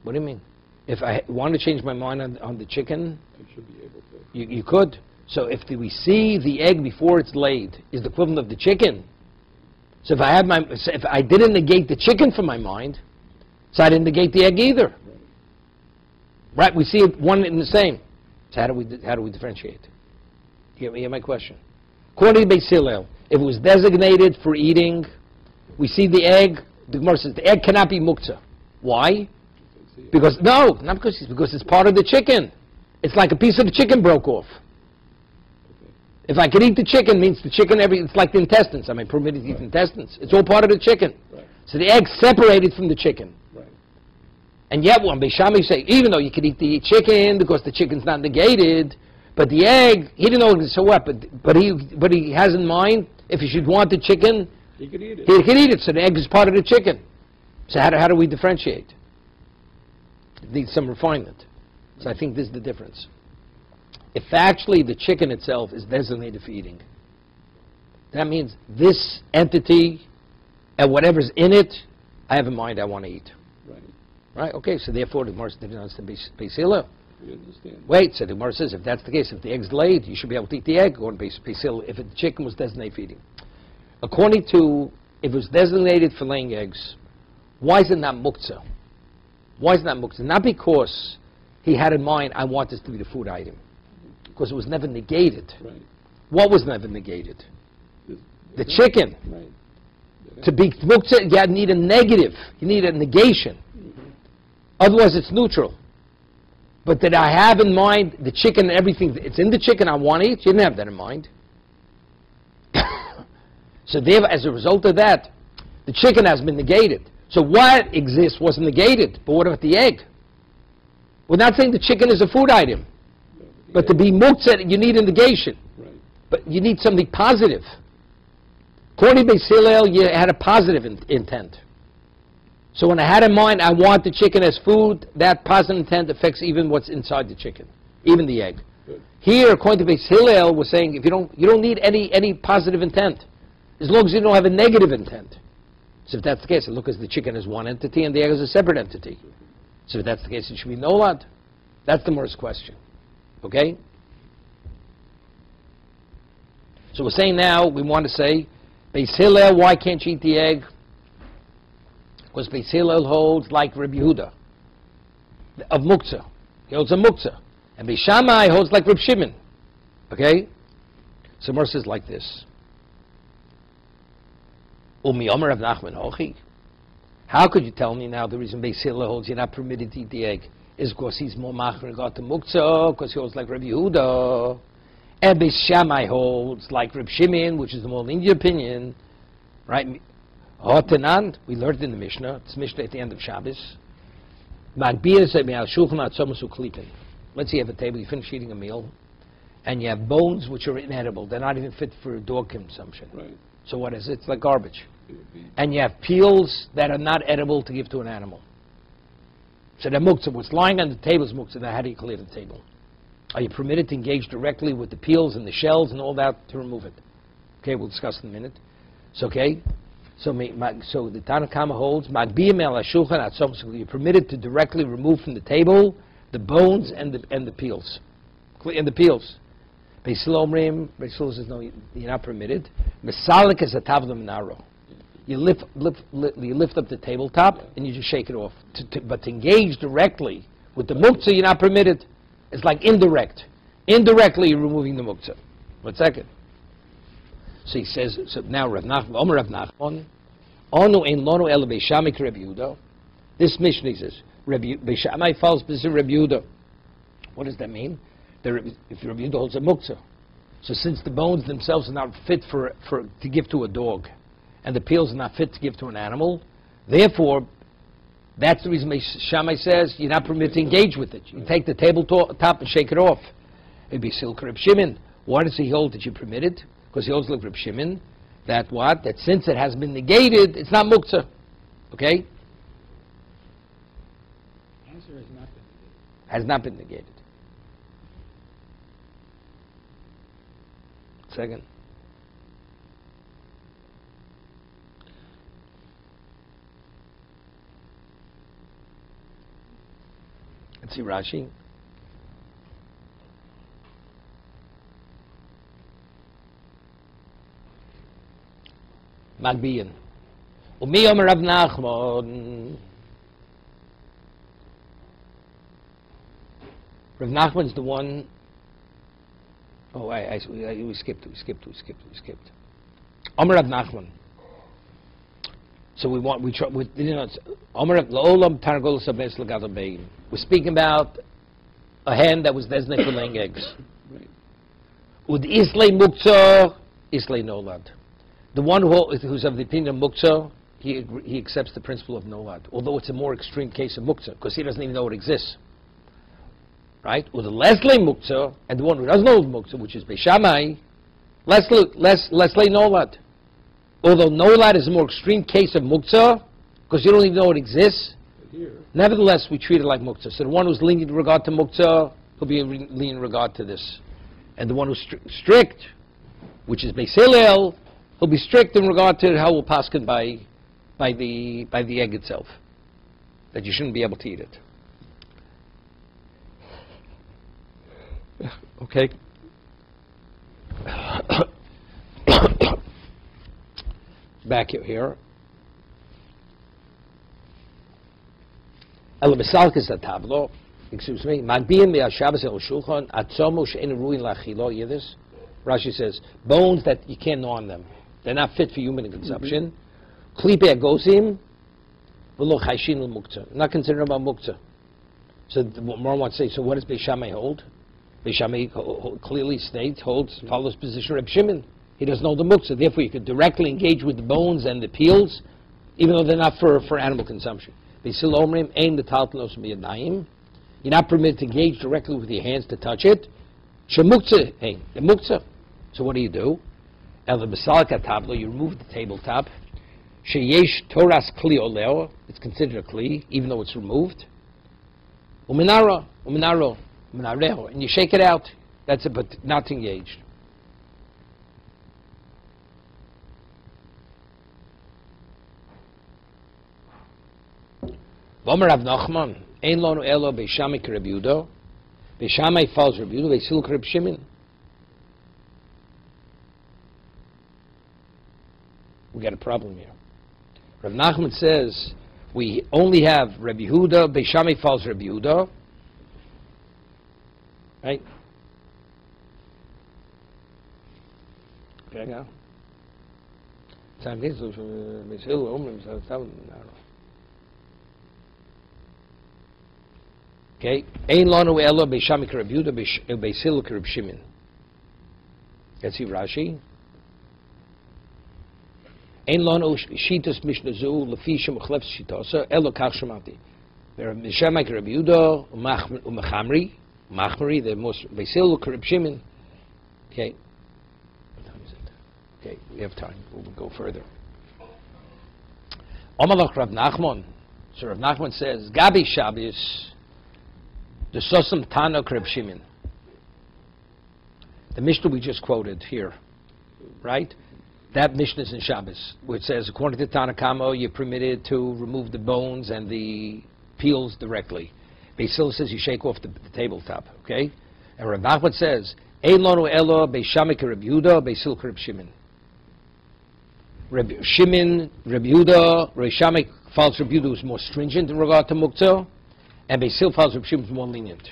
What do you mean? If I want to change my mind on, on the chicken, I should be able to. you, you could. So if the, we see the egg before it's laid is the equivalent of the chicken, so if I have my, if I didn't negate the chicken from my mind, so I didn't negate the egg either. Right? We see it one and the same. So how do we how do we differentiate? You hear, my question? According to Beis Hillel, if it was designated for eating, we see the egg. The Gemara says the egg cannot be muktzah. Why? Because no, not because it's because it's part of the chicken. It's like a piece of the chicken broke off. If I could eat the chicken, means the chicken every it's like the intestines. I mean, permitted to eat intestines. It's all part of the chicken. Right, So the egg's separated from the chicken. right. And yet, when Beishami say, even though you could eat the chicken because the chicken's not negated, but the egg, he didn't know. So what? But but he but he has in mind if he should want the chicken, He could eat it. he can eat it. So the egg is part of the chicken. So how do, how do we differentiate? It needs some refinement. So I think this is the difference. If actually the chicken itself is designated for eating, that means this entity and whatever's in it, I have in mind I want to eat. Right, Right? Okay, so therefore the Gemara didn't understand Beis Beis Hillel. we understand. Wait, so the Gemara says if that's the case, if the egg's laid, you should be able to eat the egg, according to Beis Beis Hillel, if the chicken was designated for eating. According to, if it was designated for laying eggs, why is it not muktzah? Why is it not muktzah? Not because he had in mind, I want this to be the food item. Because it was never negated. Right. What was never negated? This- The chicken. Right. To be muktzah, you need a negative. You need a negation. Mhm. Otherwise, it's neutral. But did I have in mind the chicken and everything? It's in the chicken I want to eat. You didn't have that in mind. so, there, as a result of that, the chicken has been negated. So, what exists was negated. But what about the egg? We're not saying the chicken is a food item. But to be muktzah, you need a negation. Right, But you need something positive. According to Hillel, you had a positive in- intent. So when I had in mind, I want the chicken as food, that positive intent affects even what's inside the chicken, even the egg. good. Here, according to Hillel, we're saying if you don't, you don't need any, any positive intent, as long as you don't have a negative intent. So if that's the case, look as the chicken is one entity and the egg is a separate entity. So if that's the case, it should be no nolad. That's the first question. Okay? So we're saying now, we want to say, Beis Hillel, why can't you eat the egg? Because Beis Hillel holds like Rabbi Yehuda, of Muktzah. He holds a Muktzah. And Beis Shammai holds like Reb Shimon. Okay? So Mer says like this. Umi of Nachman. How could you tell me now the reason Beis Hillel holds you're not permitted to eat the egg is because he's more to Muktzah, because he holds like Rabbi Yehuda. Beis Shammai holds like Reb Shimon, which is the more lenient opinion, right? Hotanan, we learned in the Mishnah, it's Mishnah at the end of Shabbos. Magbir said, "Me'al shulchan atzomus uklipin." Let's say you have a table, you finish eating a meal, and you have bones which are inedible. They're not even fit for dog consumption. Right. So what is it? It's like garbage. It would be- And you have peels that are not edible to give to an animal. So the muktzah, what's lying on the table is muktzah. Now how do you clear the table? Are you permitted to engage directly with the peels and the shells and all that to remove it? Okay, we'll discuss in a minute. So okay, so so the Tanakama holds you're permitted to directly remove from the table the bones and the and the peels, and the peels. Beisil omrim, Beisil says no, you- you're not permitted. Mesalik is a tavla minaro. You lift, lift, li- you lift up the tabletop and you just shake it off. To, to, but to engage directly with the muktzah, you're not permitted. It's like indirect. Indirectly, you're removing the muktzah. One second. So he says, so now Rav Nachman, Omer Rav Nachman, Onu ein lono ele beishamik Reb Yehuda. This Mishnah he says, beishamai falls b'zir Reb Yehuda. What does that mean? The If Reb Yehuda holds a muktzah. So since the bones themselves are not fit for, for, to give to a dog, and the peels are not fit to give to an animal, therefore, that's the reason Shammai says you're not permitted to engage with it. You take the tabletop and shake it off. It'd be Silk Reb Shimon. Why does he hold that you permit it? Because he holds like Reb Shimon that what? That since it has been negated, it's not muktzah. Okay? Answer has not been. negated. Has not been negated. Second. Let's see Rashi. Magbiyan. Umi Omer Rav Nachman. Rav Nachman's the one. Oh, I, I, we, skipped, we skipped, we skipped, we skipped. Omer Rav Nachman. So we want, we try, we, you know, it's- Omer Rav La'olam Targol Sabes Lagatam Bein. We're speaking about a hen that was designated for laying eggs. Ud Islay Muktzah, Islay Nolad. The one who, who's of the opinion of Muktzah, he, he accepts the principle of Nolad, although it's a more extreme case of Muktzah, because he doesn't even know it exists. Right? With the Leslie Muktzah, and the one who doesn't know Muktzah, which is Beishamai, Leslie, Les, Leslie Nolad. Although Nolad is a more extreme case of Muktzah, because you don't even know it exists, Nevertheless, we treat it like muktzah. So the one who's lenient in regard to muktzah, he'll be lenient in regard to this. And the one who's stri- strict, which is Beis Hillel, he'll be strict in regard to how we'll paskin by, by, the, by the egg itself. That you shouldn't be able to eat it. Okay? back here. El misalkes the tablo, excuse me, magbim mi'ashabas el shulchan Atzomush in ruin lachilo yidis. Rashi says, bones that you can't gnaw on them. They're not fit for human consumption. Mm-hmm. Klipe agozim v'lo chayshin mukta. Not considered about mukta. So the Moran wants to say, so what does Beishamai hold? Beishamai clearly states, holds, mm-hmm. follows position Reb Shimon. He doesn't know the muktzah. Therefore, you could directly engage with the bones and the peels, even though they're not for, for animal consumption. Beisil omrim, aim the taltalos miyadayim. You're not permitted to engage directly with your hands to touch it. Shemuktzah, the muktzah. So what do you do? El the basalka tablo, you remove the tabletop. Sheyesh toras kli oleo, it's considered a kli, even though it's removed. Uminara, uminaro, uminareho, and you shake it out. That's it, but not engaged. Vomer Rav Nachman, ein lonu elo beishamai Reb Yehuda, beishamai falls Reb Yehuda, beisiluk Reb Shimon. We got a problem here. Rav Nachman says we only have Reb Yehuda, beishamai falls Reb Yehuda, right? Okay, now. Uh, Beisil, Omrim, so it's down, I don't know. Okay? Ein lanu elo beishami kereb Yehuda beisil eh, kereb Shimon. Let's see Rashi. Ein lanu shitas mishnah zu lefi shem chlef shitasa elo kach. They're beishami kereb Yehuda umechamri machmari. They're most beisil kereb Shimon. Okay. What time is it? Okay, we have time. We'll go further. Amalach Rav Nachman. So Rav Nachman says, Gabi Shabbos, the Sosam Tano Reb Shimon. The Mishnah we just quoted here, right? That Mishnah is in Shabbos, which says, according to Tanakamo, you're permitted to remove the bones and the peels directly. Basil says you shake off the, the tabletop, okay? And Rav Nachman says, Ein lonu elo beishamik Reb Yehuda, beisil Reb Shimon. Reb Shimon, Reb Yehuda, Reb follows Reb Yehuda was more stringent in regard to muktzah, and Basil follows Reb Shimon was more lenient.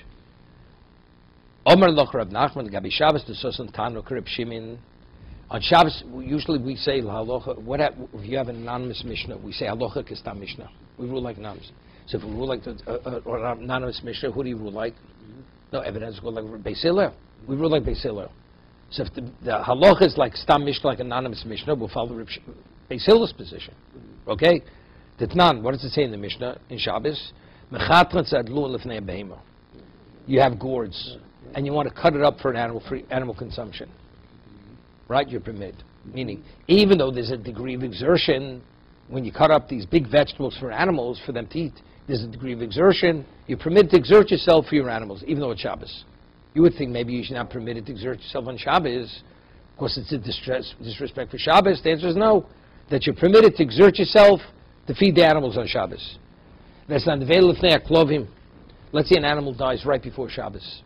Omer loch Reb Nachman, Gabi Shabbos, the Sosan Tano Reb Shimon. On Shabbos, usually we say halacha. What if you have an anonymous mishnah? We say halacha kistam mishnah. We rule like anonymous. So if we rule like the uh, uh, anonymous mishnah, who do you rule like? No evidence. Go like Beis Hillel. We rule like Hillel. So if the, the halacha is like stam mishnah, like anonymous mishnah, we'll follow Hillel's position. Okay? Titnan, what does it say in the mishnah in Shabbos? You have gourds, and you want to cut it up for an animal for animal consumption. Right? You're permitted. Meaning, even though there's a degree of exertion when you cut up these big vegetables for animals for them to eat, there's a degree of exertion. You're permitted to exert yourself for your animals, even though it's Shabbos. You would think maybe you should not permitted to exert yourself on Shabbos. Of course, it's a distress, disrespect for Shabbos. The answer is no. That you're permitted to exert yourself to feed the animals on Shabbos. Let's say an animal dies right before Shabbos.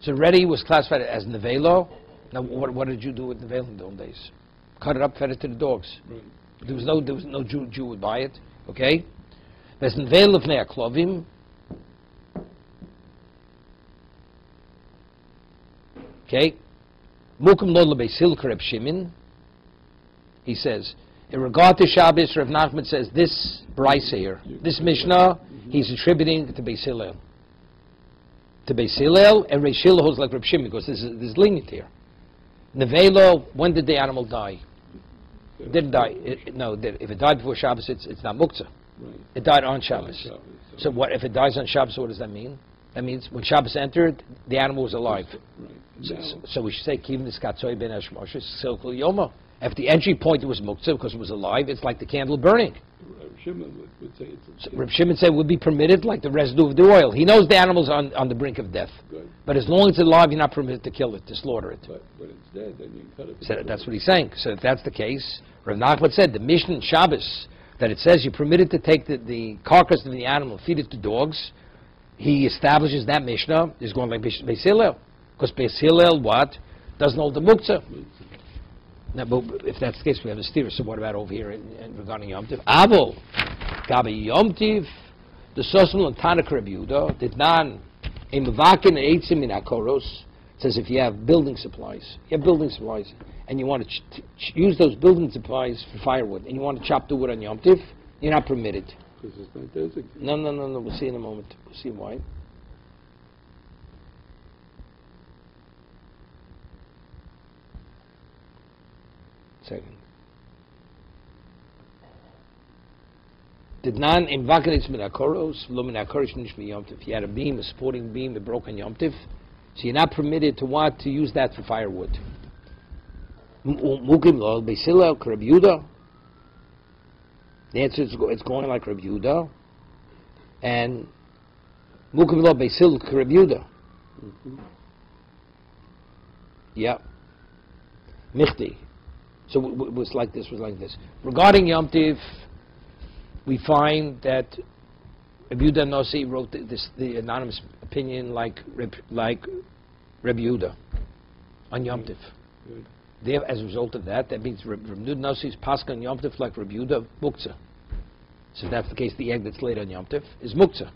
So ready was classified as nevelo. Now, what, what did you do with nevelo in those days? Cut it up, fed it to the dogs. There was no, there was no Jew, Jew would buy it. Okay. There's nevelo klovim. Okay. Mukum lo lebesil Reb Shimon. He says, in regard to Shabbos, Rav Nachman says this Braisa here, this Mishnah, he's attributing to Beis Hillel. To Beis Hillel, and Reish Hillel holds like Reb Shimon, because this is, this is lenient here. Nevelo, when did the animal die? It didn't die. It, no, if it died before Shabbos, it's, it's not muktzah. Right. It died on Shabbos. Shabbos, So what if it dies on Shabbos? What does that mean? That means when Shabbos entered, the animal was alive. Right. So, so- so we should say kivin skatzoy ben hashmoshes silkul yoma. If the entry point was muktzah because it was alive, it's like the candle burning. Reb Shimon would, would say it's So Reb Shimon said it would be permitted like the residue of the oil. He knows the animal's on, on the brink of death. good, But as long as it's alive, you're not permitted to kill it, to slaughter it. but when it's dead, then you can cut it. So that's what he's saying. So if that's the case, Rav Nachman said the Mishnah Shabbos that it says you're permitted to take the, the carcass of the animal, feed it to dogs. He establishes that Mishnah is going like Beis Hillel, because Beis Hillel what doesn't hold the muktzah. Now, but if that's the case, we have a steer. So what about over here in, in regarding Yom Tiv? Avol, Gabi Yom Tiv, the Sosum and Tanakh Reb Yehuda did nan a mevakin eitzim in akoros. It says if you have building supplies, you have building supplies, and you want to ch- ch- use those building supplies for firewood, and you want to chop the wood on Yom Tiv, you're not permitted. Because it's not designated. No, no, no, no. We'll see in a moment. We'll see why. Second. Did non in vakanitz min akoros, lo min yomtiv. You had a beam, a supporting beam, a broken yomtiv, so you're not permitted to what? To use that for firewood. Mukim lo beisila, Reb. The answer is it's going like Reb Yehuda. And Mukim lo beisil Reb Yehuda. Yeah. Michti. So it was like this, was like this. Regarding Yom Tiv, we find that Reb Yehuda Nossi wrote th- this, the anonymous opinion like Reb, like Yehuda on Yom Tiv. There, as a result of that, that means Reb Yehuda Nossi's Pascha on Yom Tiv like Reb Yehuda Muktzah. So if that's the case, the egg that's laid on Yom Tiv is Muktzah.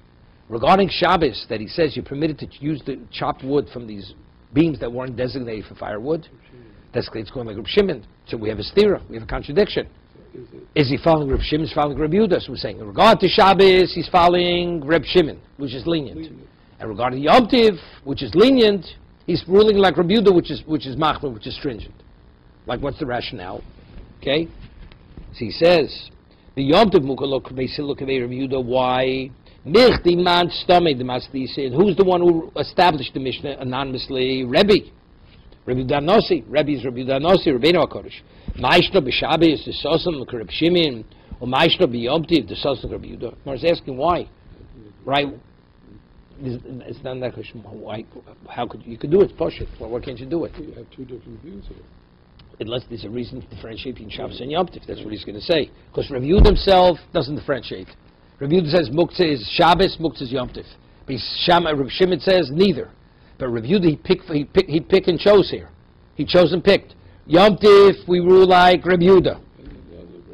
Regarding Shabbos, that he says you're permitted to use the chopped wood from these beams that weren't designated for firewood, that's it's going like Reb Shimon. So we have a stira, we have a contradiction. Is he following Reb Shimon? Is following Reb Yehuda? So we're saying, in regard to Shabbos, he's following Reb Shimon, which is lenient. lenient? And regarding Yom Tiv, which is lenient, he's ruling like Reb Yehuda, which is which is machmir, which is stringent. Like, what's the rationale? Okay. So he says, the Yom Tiv mukalok beisilok Reb Yehuda. Why? Mich di man stomach the. And who's the one who established the Mishnah anonymously? Rebbe. Rabbi Danossi, Rebbe is Rabbi Danossi, Rabbeinu HaKodesh. Maishna b'Shabbos is Sosam Reb Shimon, Umayshno biyomtiv the Soslik Rabbi Yehuda. Gemara is asking why, right? It's it's not that question. Why? How could you, you could do it? Push it. Well, why can't you do it? You have two different views here. Unless there's a reason to differentiate between Shabbos and Yom Tov. That's what he's going to say. Because Rabbi Yehuda himself doesn't differentiate. Rabbi Yehuda says Muktzah is Shabbos, Muktzah is Yom Tov. But Shama, Rabbi Shimon says neither. But Yehuda, he pick, he pick, he pick and chose here. He chose and picked. Yom Tov, we rule like Yehuda.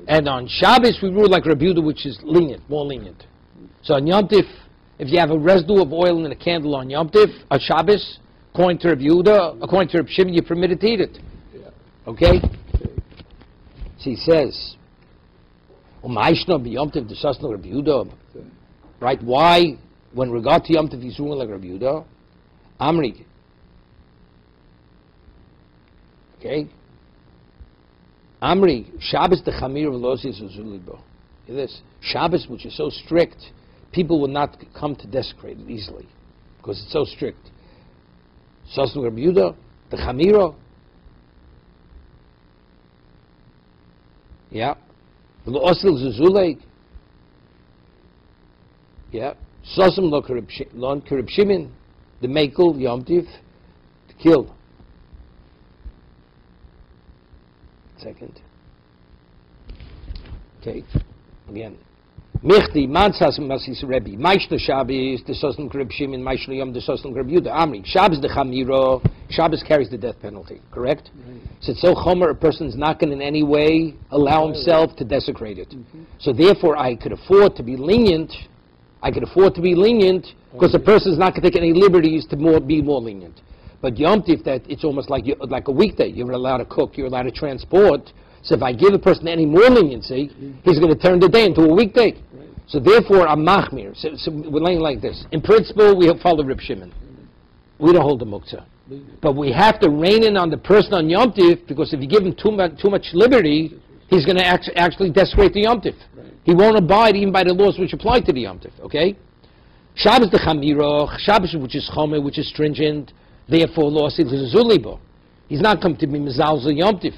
And on Shabbos, we rule like Yehuda, which is lenient, more lenient. So on Yom Tif, if you have a residue of oil in a candle on Yom Tif, on Shabbos, according to Yehuda, according to Shimon, you're permitted to eat it. Okay? So he says, "Umayshno b'Yom Tif d'sasno Rabbi Yehuda." Okay. Right? Why, when regard to Yom Tif, he's ruling like Yehuda? Amri. Okay? Amri, Shabbos the Chamir of Losis Uzulibo. This Shabbos, which is so strict, people will not come to desecrate it easily because it's so strict. Sosnu Rabbi Yehuda, the Chamiro. Yeah. Lo Osil Zuzulei. Yeah. Sosum lo Lon Shimon, the Mekel Yom Tiv, to kill. Second. Okay. Again. Michti, Mansas Masis Rebbe, Maishna Shabbos, the Sosnum Karib Shimon, Maishna Yom, the Sosnum Karib Yuda, Amri. Shabbos the Chamiro, Shabbos carries the death penalty, correct? Right. So it's so chomer, a person's not going to in any way allow himself to desecrate it. Mm-hmm. So therefore, I could afford to be lenient. I can afford to be lenient because the person's not going to take any liberties to more, be more lenient. But Yom Tif, that it's almost like you, like a weekday. You're allowed to cook. You're allowed to transport. So if I give a person any more leniency, he's going to turn the day into a weekday. Right. So therefore, I'm machmir. So, so we're laying like this. In principle, we follow Rib Shimon. We don't hold the muktzah. But we have to rein in on the person on Yom Tif because if you give him too much, too much liberty, he's going to act, actually desecrate the Yom Tif. Right. He won't abide even by the laws which apply to the Yom Tif, okay? Shabbos the Chamiro, Shabbos which is Chomer, which is stringent, therefore law is Zulibo. He's not come to be Mizalzel Yom Tif,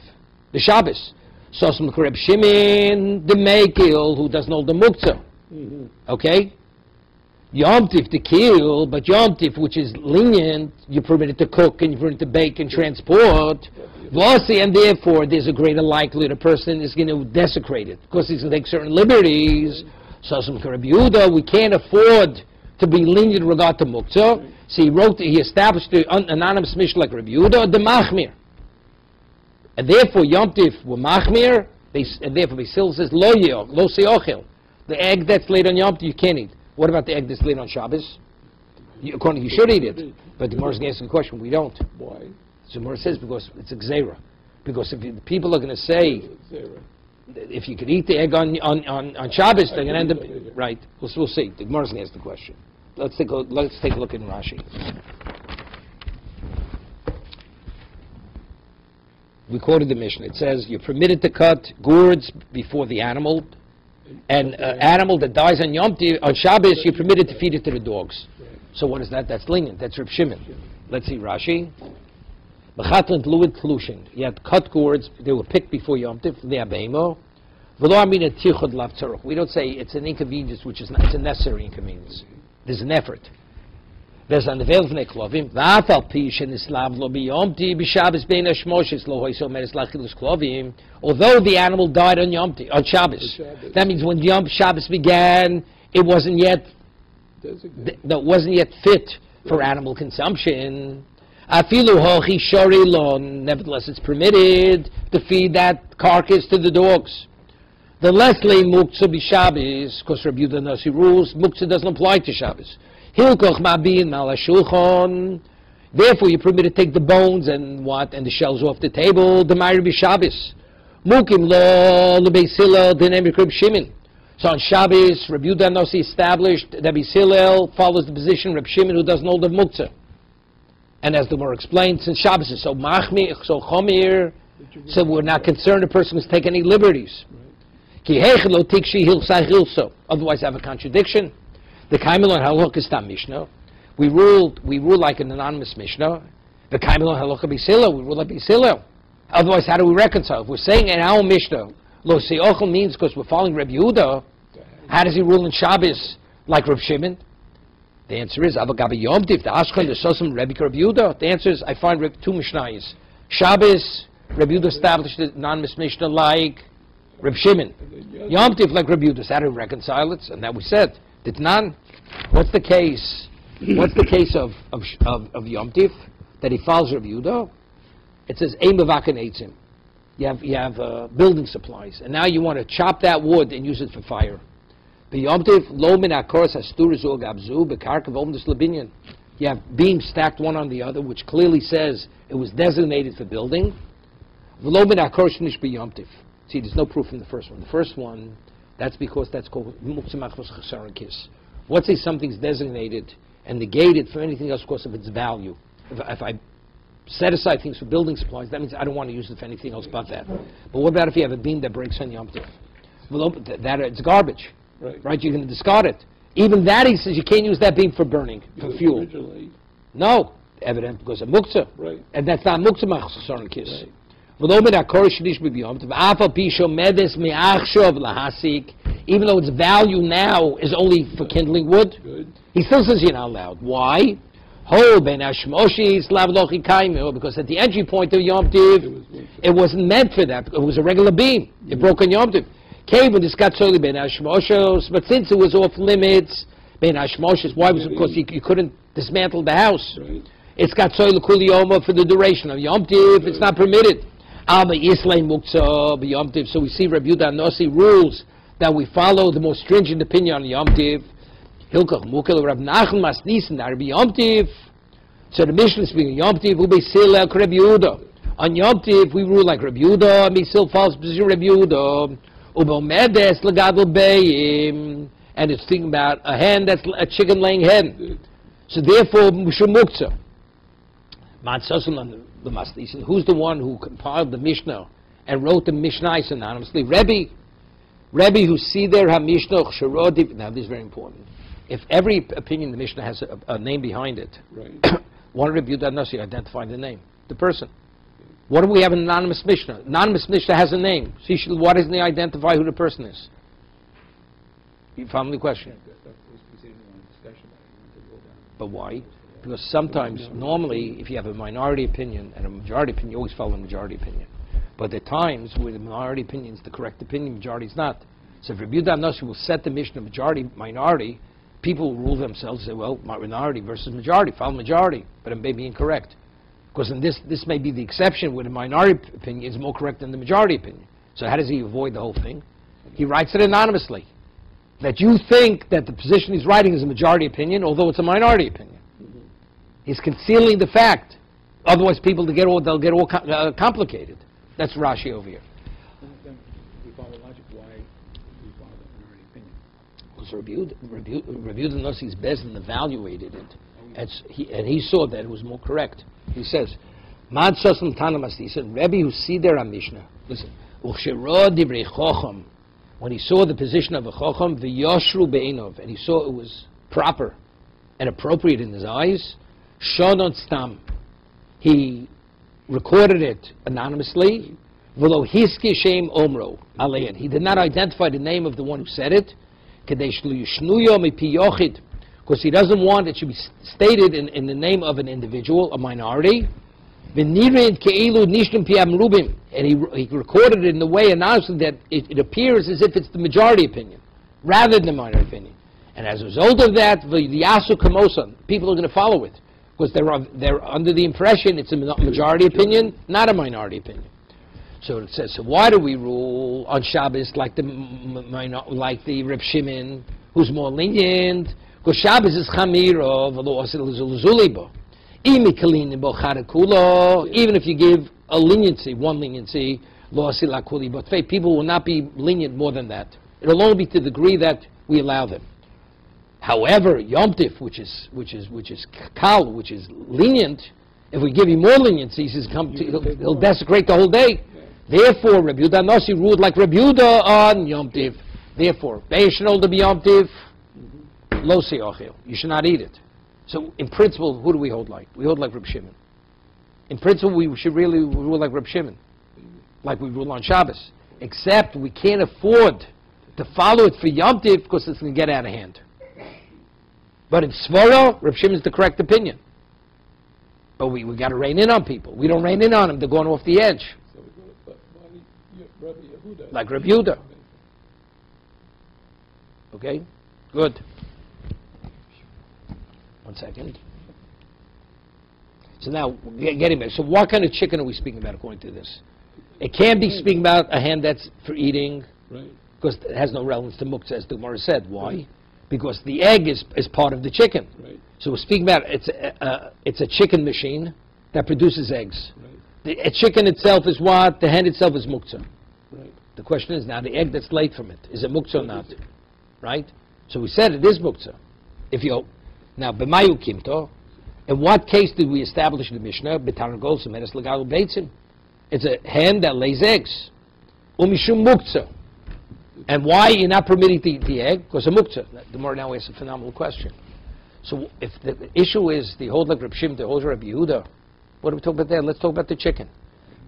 the Shabbos. Sosm Kareb Shimon, the Mekil, who doesn't hold the Muktzah, Mhm. okay? Yom Tif to kill, but Yom Tif, which is lenient, you're permitted to cook and you're permitted to bake and transport. Vasi, and therefore there's a greater likelihood a person is going to desecrate it because he's going to take certain liberties. So some Rabbi we can't afford to be lenient in regard to Muktzah. So he wrote, he established the anonymous Mishnah like Rabbi Yehuda, the Machmir. And therefore Yom Tif were Machmir, they, and therefore Basil says, Lo yeoch, lo seochel. The egg that's laid on Yom Tif, you can't eat. What about the egg that's laid on Shabbos? You, according, you should eat it. But the Gemara is asking the question, we don't. Why? So Gemara says because it's a gzera. Because if you, people are going to say, if you could eat the egg on, on, on, on Shabbos, they're going to end up, I believe it. right, we'll, we'll see. The Gemara's going to ask the question. Let's take a, let's take a look in Rashi. We quoted the Mishnah. It says you're permitted to cut gourds before the animal, and uh, animal that dies on Yom Tov, on Shabbos, you're permitted to feed it to the dogs. So what is that? That's lenient. That's Reb Shimon. Let's see Rashi. B'chatan tluid tlushin. You had cut gourds. They were picked before Yom Tov. We don't say it's an inconvenience, which is not, it's a necessary inconvenience. There's an effort. There's an veil v'nei klovim. V'af al pi shenislav lo b'yom tov b'Shabbos bein hashmoshes lo hoyso meres. Although the animal died on Yom Tov, on Shabbos, Shabbos. that means when Yom Shabbos began, it wasn't yet th- that wasn't yet fit for animal consumption. Afilu hochi shori lon. Nevertheless, it's permitted to feed that carcass to the dogs. The Leslie muktzah b'Shabbos, because Rabbi Yehuda Nasi rules, muktzah doesn't apply to Shabbos. Hilkoch ma'bin mal hashulchan. Therefore, you're permitted to take the bones and what and the shells off the table. The Ma'ir b'Shabbos. Mukim lo lebeis Hillel d'nei Reb Shimon. So on Shabbos, Rabbi Nasi established that Beis Hillel follows the position Reb Shimon who doesn't hold of muktzah. And as the more explained, since Shabbos is so machmir, so chomir, so we're not concerned a person is taking any liberties. Hilso. Otherwise, I have a contradiction. The Kaimelon Halach is tam Mishnah. We ruled, we rule like an anonymous Mishnah. The Kaimelon Halach Beis Hillel, we rule like Beis Hillel. Otherwise, how do we reconcile? If we're saying in our Mishnah, Lo se'ochel means because we're following Reb Yehuda. How does he rule in Shabbos like Reb Shimon? The answer is Avagabi Yom Tiv. The Ashkan the Sosim Rebbe Reb Yehuda. The answer is I find two Mishnayos. Shabbos Reb Yehuda established it non-Mishnah like Reb Shimon. Yom Tiv like Reb Yehuda. How do we reconcile it? And that we said. Did none. What's the case? What's the case of of of, of Yom Tiv that he follows Reb Yehuda? It says Mavakan Eitzim. You have you have uh, building supplies, and now you want to chop that wood and use it for fire. You have beams stacked one on the other, which clearly says it was designated for building. See, there's no proof in the first one. The first one, that's because that's called muktzimach v'chasaron kis. Let's say something's designated and negated for anything else because of its value. If, if I set aside things for building supplies, that means I don't want to use it for anything else but that. But what about if you have a beam that breaks on Yom Tiv? Well, th- that it's garbage, Right. right? You're going to discard it. Even that, he says, you can't use that beam for burning, for Because fuel. Originally, No, evident because of muktzah, right, and that's not muktzah machzor kis. right. Even though its value now is only for kindling wood, Good. he still says you're not allowed. Why? Because at the entry point of Yom Tiv, it wasn't meant for that. It was a regular beam. It broke on Yom Tiv. Came with this got solely but since it was off limits, Ben why was Because you, you couldn't dismantle the house. Right. It's got solely Kuliyoma for the duration of Yom Tiv. It's not permitted. Alma Islay Muktzah. So we see Rabbi Yudah Nossi rules that we follow the most stringent opinion on Yom. Hilkach Mukel Rav Nachman Masnisen Rabbi Yom Tiv. So the Mishnah is speaking Yom Tiv Ube Silek Rabbi Yehuda. On Yom Tiv we rule like Rabbi Yehuda. Misil false position Rabbi Yehuda. Ube Medes Legadol Beim. And it's thinking about a hen that's a chicken laying hen. So therefore, Mishum Muktzah. Matzasim the Maslisin. Who's the one who compiled the Mishnah and wrote the Mishnah anonymously? Rebbe. Rebbe who see there HaMishnah Sharodiv. Now this is very important. If every opinion in the Mishnah has a, a name behind it, Right. one Rebbe Yudah Nasi identify the name, the person. What do we have in anonymous Mishnah? Anonymous Mishnah has a name. See, sh- why doesn't he identify who the person is? You follow the question? That stuff was considered on discussion about it, you want to go down. But why? Because sometimes, normally, if you have a minority opinion and a majority opinion, you always follow the majority opinion. But there are times where the minority opinion is the correct opinion, majority is not. So if Rabbi Yudah will set the Mishnah of majority, minority, people will rule themselves say, well, minority versus majority, follow majority, but it may be incorrect. Because in this, this may be the exception where the minority opinion is more correct than the majority opinion. So how does he avoid the whole thing? He writes it anonymously. That you think that the position he's writing is a majority opinion, although it's a minority opinion. He's concealing the fact. Otherwise, people to get all, they'll get all uh, complicated. That's Rashi over here. We follow logic, why the minority opinion? Because reviewed the Nosi's Bezdin evaluated it, and, he, and he saw that it was more correct. He says, Mad Sosam Tanamas, he said, Rebbe who see there on Mishnah, listen, when he saw the position of a Chocham, v'yoshru be'inov, and he saw it was proper and appropriate in his eyes, Shonon Stam, he recorded it anonymously, v'lo hiski shem omro, alein. He did not identify the name of the one who said it, because he doesn't want it to be stated in, in the name of an individual, a minority. And he, he recorded it in the way anonymously that it, it appears as if it's the majority opinion, rather than the minority opinion. And as a result of that, the yasu people are going to follow it, because they're, they're under the impression it's a majority opinion, not a minority opinion. So it says, so why do we rule on Shabbos like the like the Reb Shimon, who's more lenient? Because Shabbos is chamiro, zulibo. Even if you give a leniency, one leniency, lo people will not be lenient more than that. It'll only be to the degree that we allow them. However, Yom Tif, which is which is which is kal, which is lenient, if we give him more leniency, he says, come to, he'll, he'll desecrate the whole day. Therefore, Rabbi Yehuda ruled like Rabbi Yehuda on Yom Tiv. Therefore, Beishnol to be Yom Tiv, lo seochel. You should not eat it. So, in principle, who do we hold like? We hold like Rabbi Shimon. In principle, we should really rule like Rabbi Shimon, like we rule on Shabbos. Except we can't afford to follow it for Yom Tiv because it's going to get out of hand. But in Svara, Reb Shimon is the correct opinion. But we, we got to rein in on people. We don't rein in on them, they're going off the edge. So we go, but, Mani, Ye- Rabbi Yehuda. Like Rabbi Yehuda. Okay? Good. One second. So now, ge- getting back, so what kind of chicken are we speaking about according to this? It can be speaking about a hand that's for eating, Right, because it has no relevance to muktzah, as the Gemara said. Why? Because the egg is, is part of the chicken. right, So we're speaking about, it's a, uh, it's a chicken machine that produces eggs. right, The a chicken itself is what? The hen itself is muktzah. right. The question is now the egg that's laid from it, is it muktzah or not? Right? So we said it is muktzah. If you now b'mayu kimto, in what case did we establish the Mishnah? B'taragol semeres legal beitzim. It's a hen that lays eggs. Umishum muktzah. And why you're not permitting the, the egg? Because of muktzah. The more now asks a phenomenal question. So if the, issue is the hold like Reb Shimon, the hold Reb Yehuda, what are we talking about there? Let's talk about the chicken.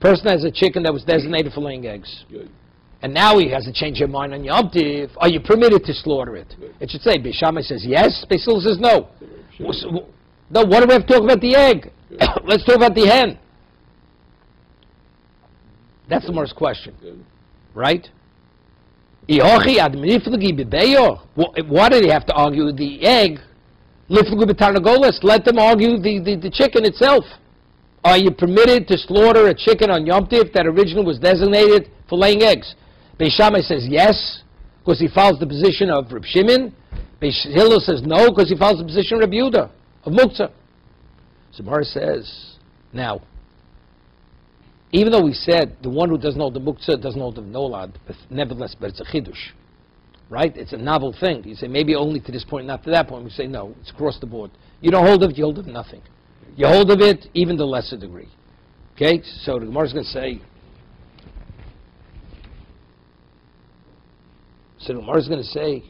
Person has a chicken that was designated for laying eggs. Good, And now he has to change your mind on Yom Tiv. Are you permitted to slaughter it? It should say, Beishamai says yes, Basil says no. No, what do we have to talk about the egg? Let's talk about the hen. That's the most question, Good, right? Why did he have to argue the egg? Let them argue the, the, the chicken itself. Are you permitted to slaughter a chicken on Yom Tiv that originally was designated for laying eggs? Beis Shammai says yes, because he follows the position of Reb Shimon. Beis Hillel says no, because he follows the position of Reb Yehuda, of Muktzah. So Mara says, now, even though we said the one who doesn't know the Muktzah doesn't know the Nolad, but nevertheless, but it's a Chidush, right? It's a novel thing. You say maybe only to this point, not to that point. We say no, it's across the board. You don't hold of it, you hold of nothing. You hold of it, even to lesser degree. Okay, so the Gemara is going to say. So the Gemara is going to say,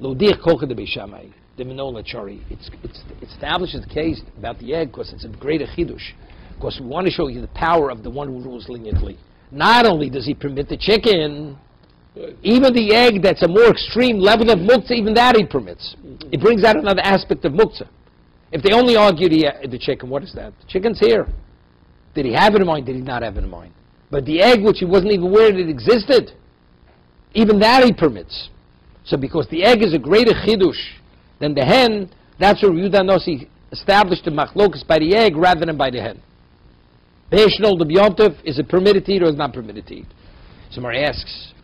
"Lodich kocha de beishamai de minola chari." It establishes the case about the egg because it's a greater chidush. Because we want to show you the power of the one who rules leniently. Not only does he permit the chicken, even the egg that's a more extreme level of muktzah, even that he permits. It brings out another aspect of muktzah. If they only argue the, the chicken, what is that? The chicken's here. Did he have it in mind? Did he not have it in mind? But the egg, which he wasn't even aware that it existed, even that he permits. So because the egg is a greater chidush than the hen, that's where Yudah Nossi established the machlokas by the egg rather than by the hen. Beishnol the B'yontif, is it permitted to eat or is it not permitted to eat? Somebody asks,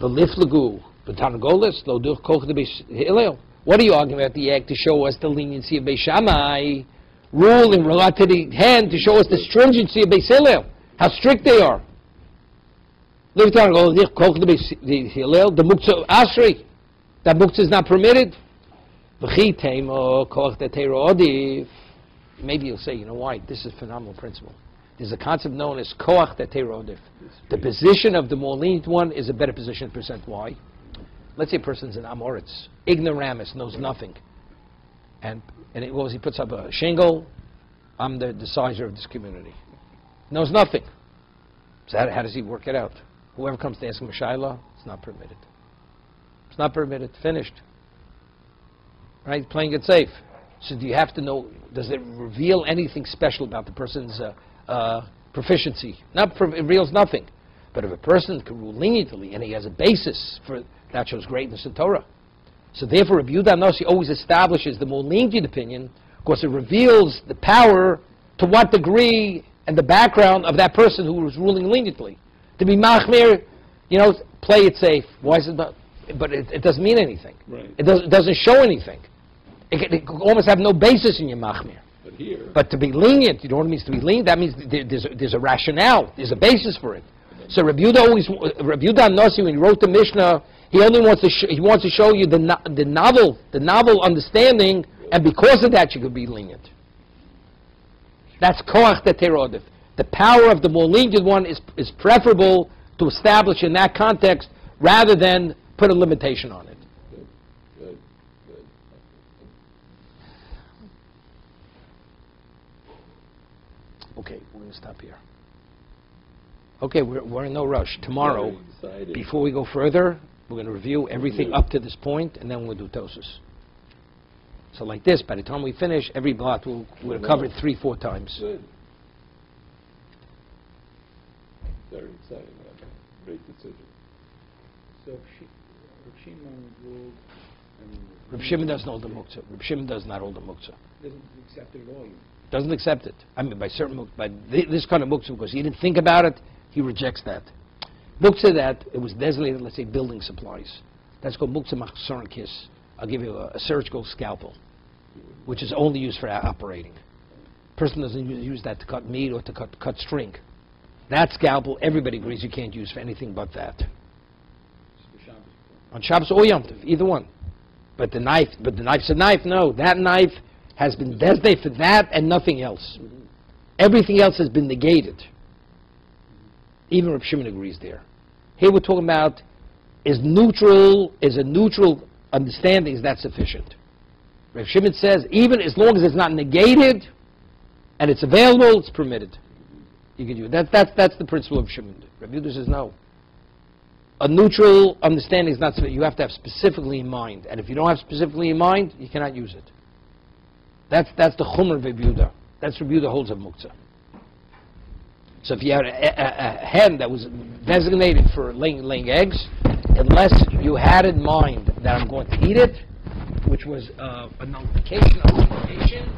the the Tarnagolis, lo duch koch de Beis. What are you arguing about the egg to show us the leniency of Beis Shammai? Rule in regard to the hen to show us the stringency of Beis Hillel, how strict they are. Liv Tarnagolis, dich koch de Beis the muktzah asri, that muktzah is not permitted. V'chi teimo koch de teiro odiv. Maybe you'll say, you know why? This is a phenomenal principle. There's a concept known as koach teiro. The position of the more lenient one is a better position percent. Why? Let's say a person's an amoritz, ignoramus, knows nothing. And, and it, was he puts up a shingle, I'm the decider of this community. Knows nothing. So how, how does he work it out? Whoever comes to ask him a shiloh, it's not permitted. It's not permitted. Finished. Right? Playing it safe. So do you have to know, does it reveal anything special about the person's uh, uh, proficiency? Not, pro- it reveals nothing. But if a person can rule leniently and he has a basis for that shows greatness in Torah. So therefore, Rabbi Yehuda Nossi always establishes the more lenient opinion because it reveals the power to what degree and the background of that person who is ruling leniently. To be machmir, you know, play it safe. Why is it not? But it, it doesn't mean anything. Right. It, does, it doesn't show anything. It, it almost have no basis in your machmir. But here, But to be lenient, you know what it means to be lenient? That means there's, a, there's a rationale, there's a basis for it. So Rabbi Yehuda always, uh, Rabbi Yehuda Nossi, when he wrote the Mishnah, he only wants to, he wants to show you the, no, the novel, the novel understanding, and because of that you could be lenient. That's koach de terodif. The power of the more lenient one is, is preferable to establish in that context rather than put a limitation on it. good, good, good. Okay, we're going to stop here. Okay, we're, we're in no rush. Tomorrow, before we go further, we're going to review everything up to this point, and then we'll do Tosus. So like this, by the time we finish, every block, we'll, we'll cover it three, four times. Good. Very exciting, Great decision. So Shi- Rav Shimon ruled, I mean... Reb Shimon doesn't hold the muktzah. Reb Shimon does not hold the muktzah. Doesn't accept it at all, you Doesn't accept it. I mean, by certain muktzah, by thi- this kind of muktzah, because he didn't think about it, he rejects that. Books Muktzah that, it was designated, let's say, building supplies. That's called muktzah machzor kiss. I'll give you a, a surgical scalpel, which is only used for operating. Person doesn't use that to cut meat or to cut, cut string. That scalpel, everybody agrees you can't use for anything but that. On Shabbos or Yom Tov, either one. But the knife, but the knife's a knife. No, that knife has been designated for that and nothing else. Everything else has been negated. Even Reb Shimon agrees there. Here we're talking about is neutral, is a neutral understanding, is that sufficient? Reb Shimon says even as long as it's not negated and it's available, it's permitted. You can use it. That, that's, that's the principle of Shimon. Reb Yehuda says no a neutral understanding is not sufficient. You have to have specifically in mind. And if you don't have specifically in mind, you cannot use it. That's, that's the chumr Rebuda. That's Rebuda holds of muktzah. So if you had a, a, a hen that was designated for laying, laying eggs, unless you had in mind that I'm going to eat it, which was uh, a nullification of location,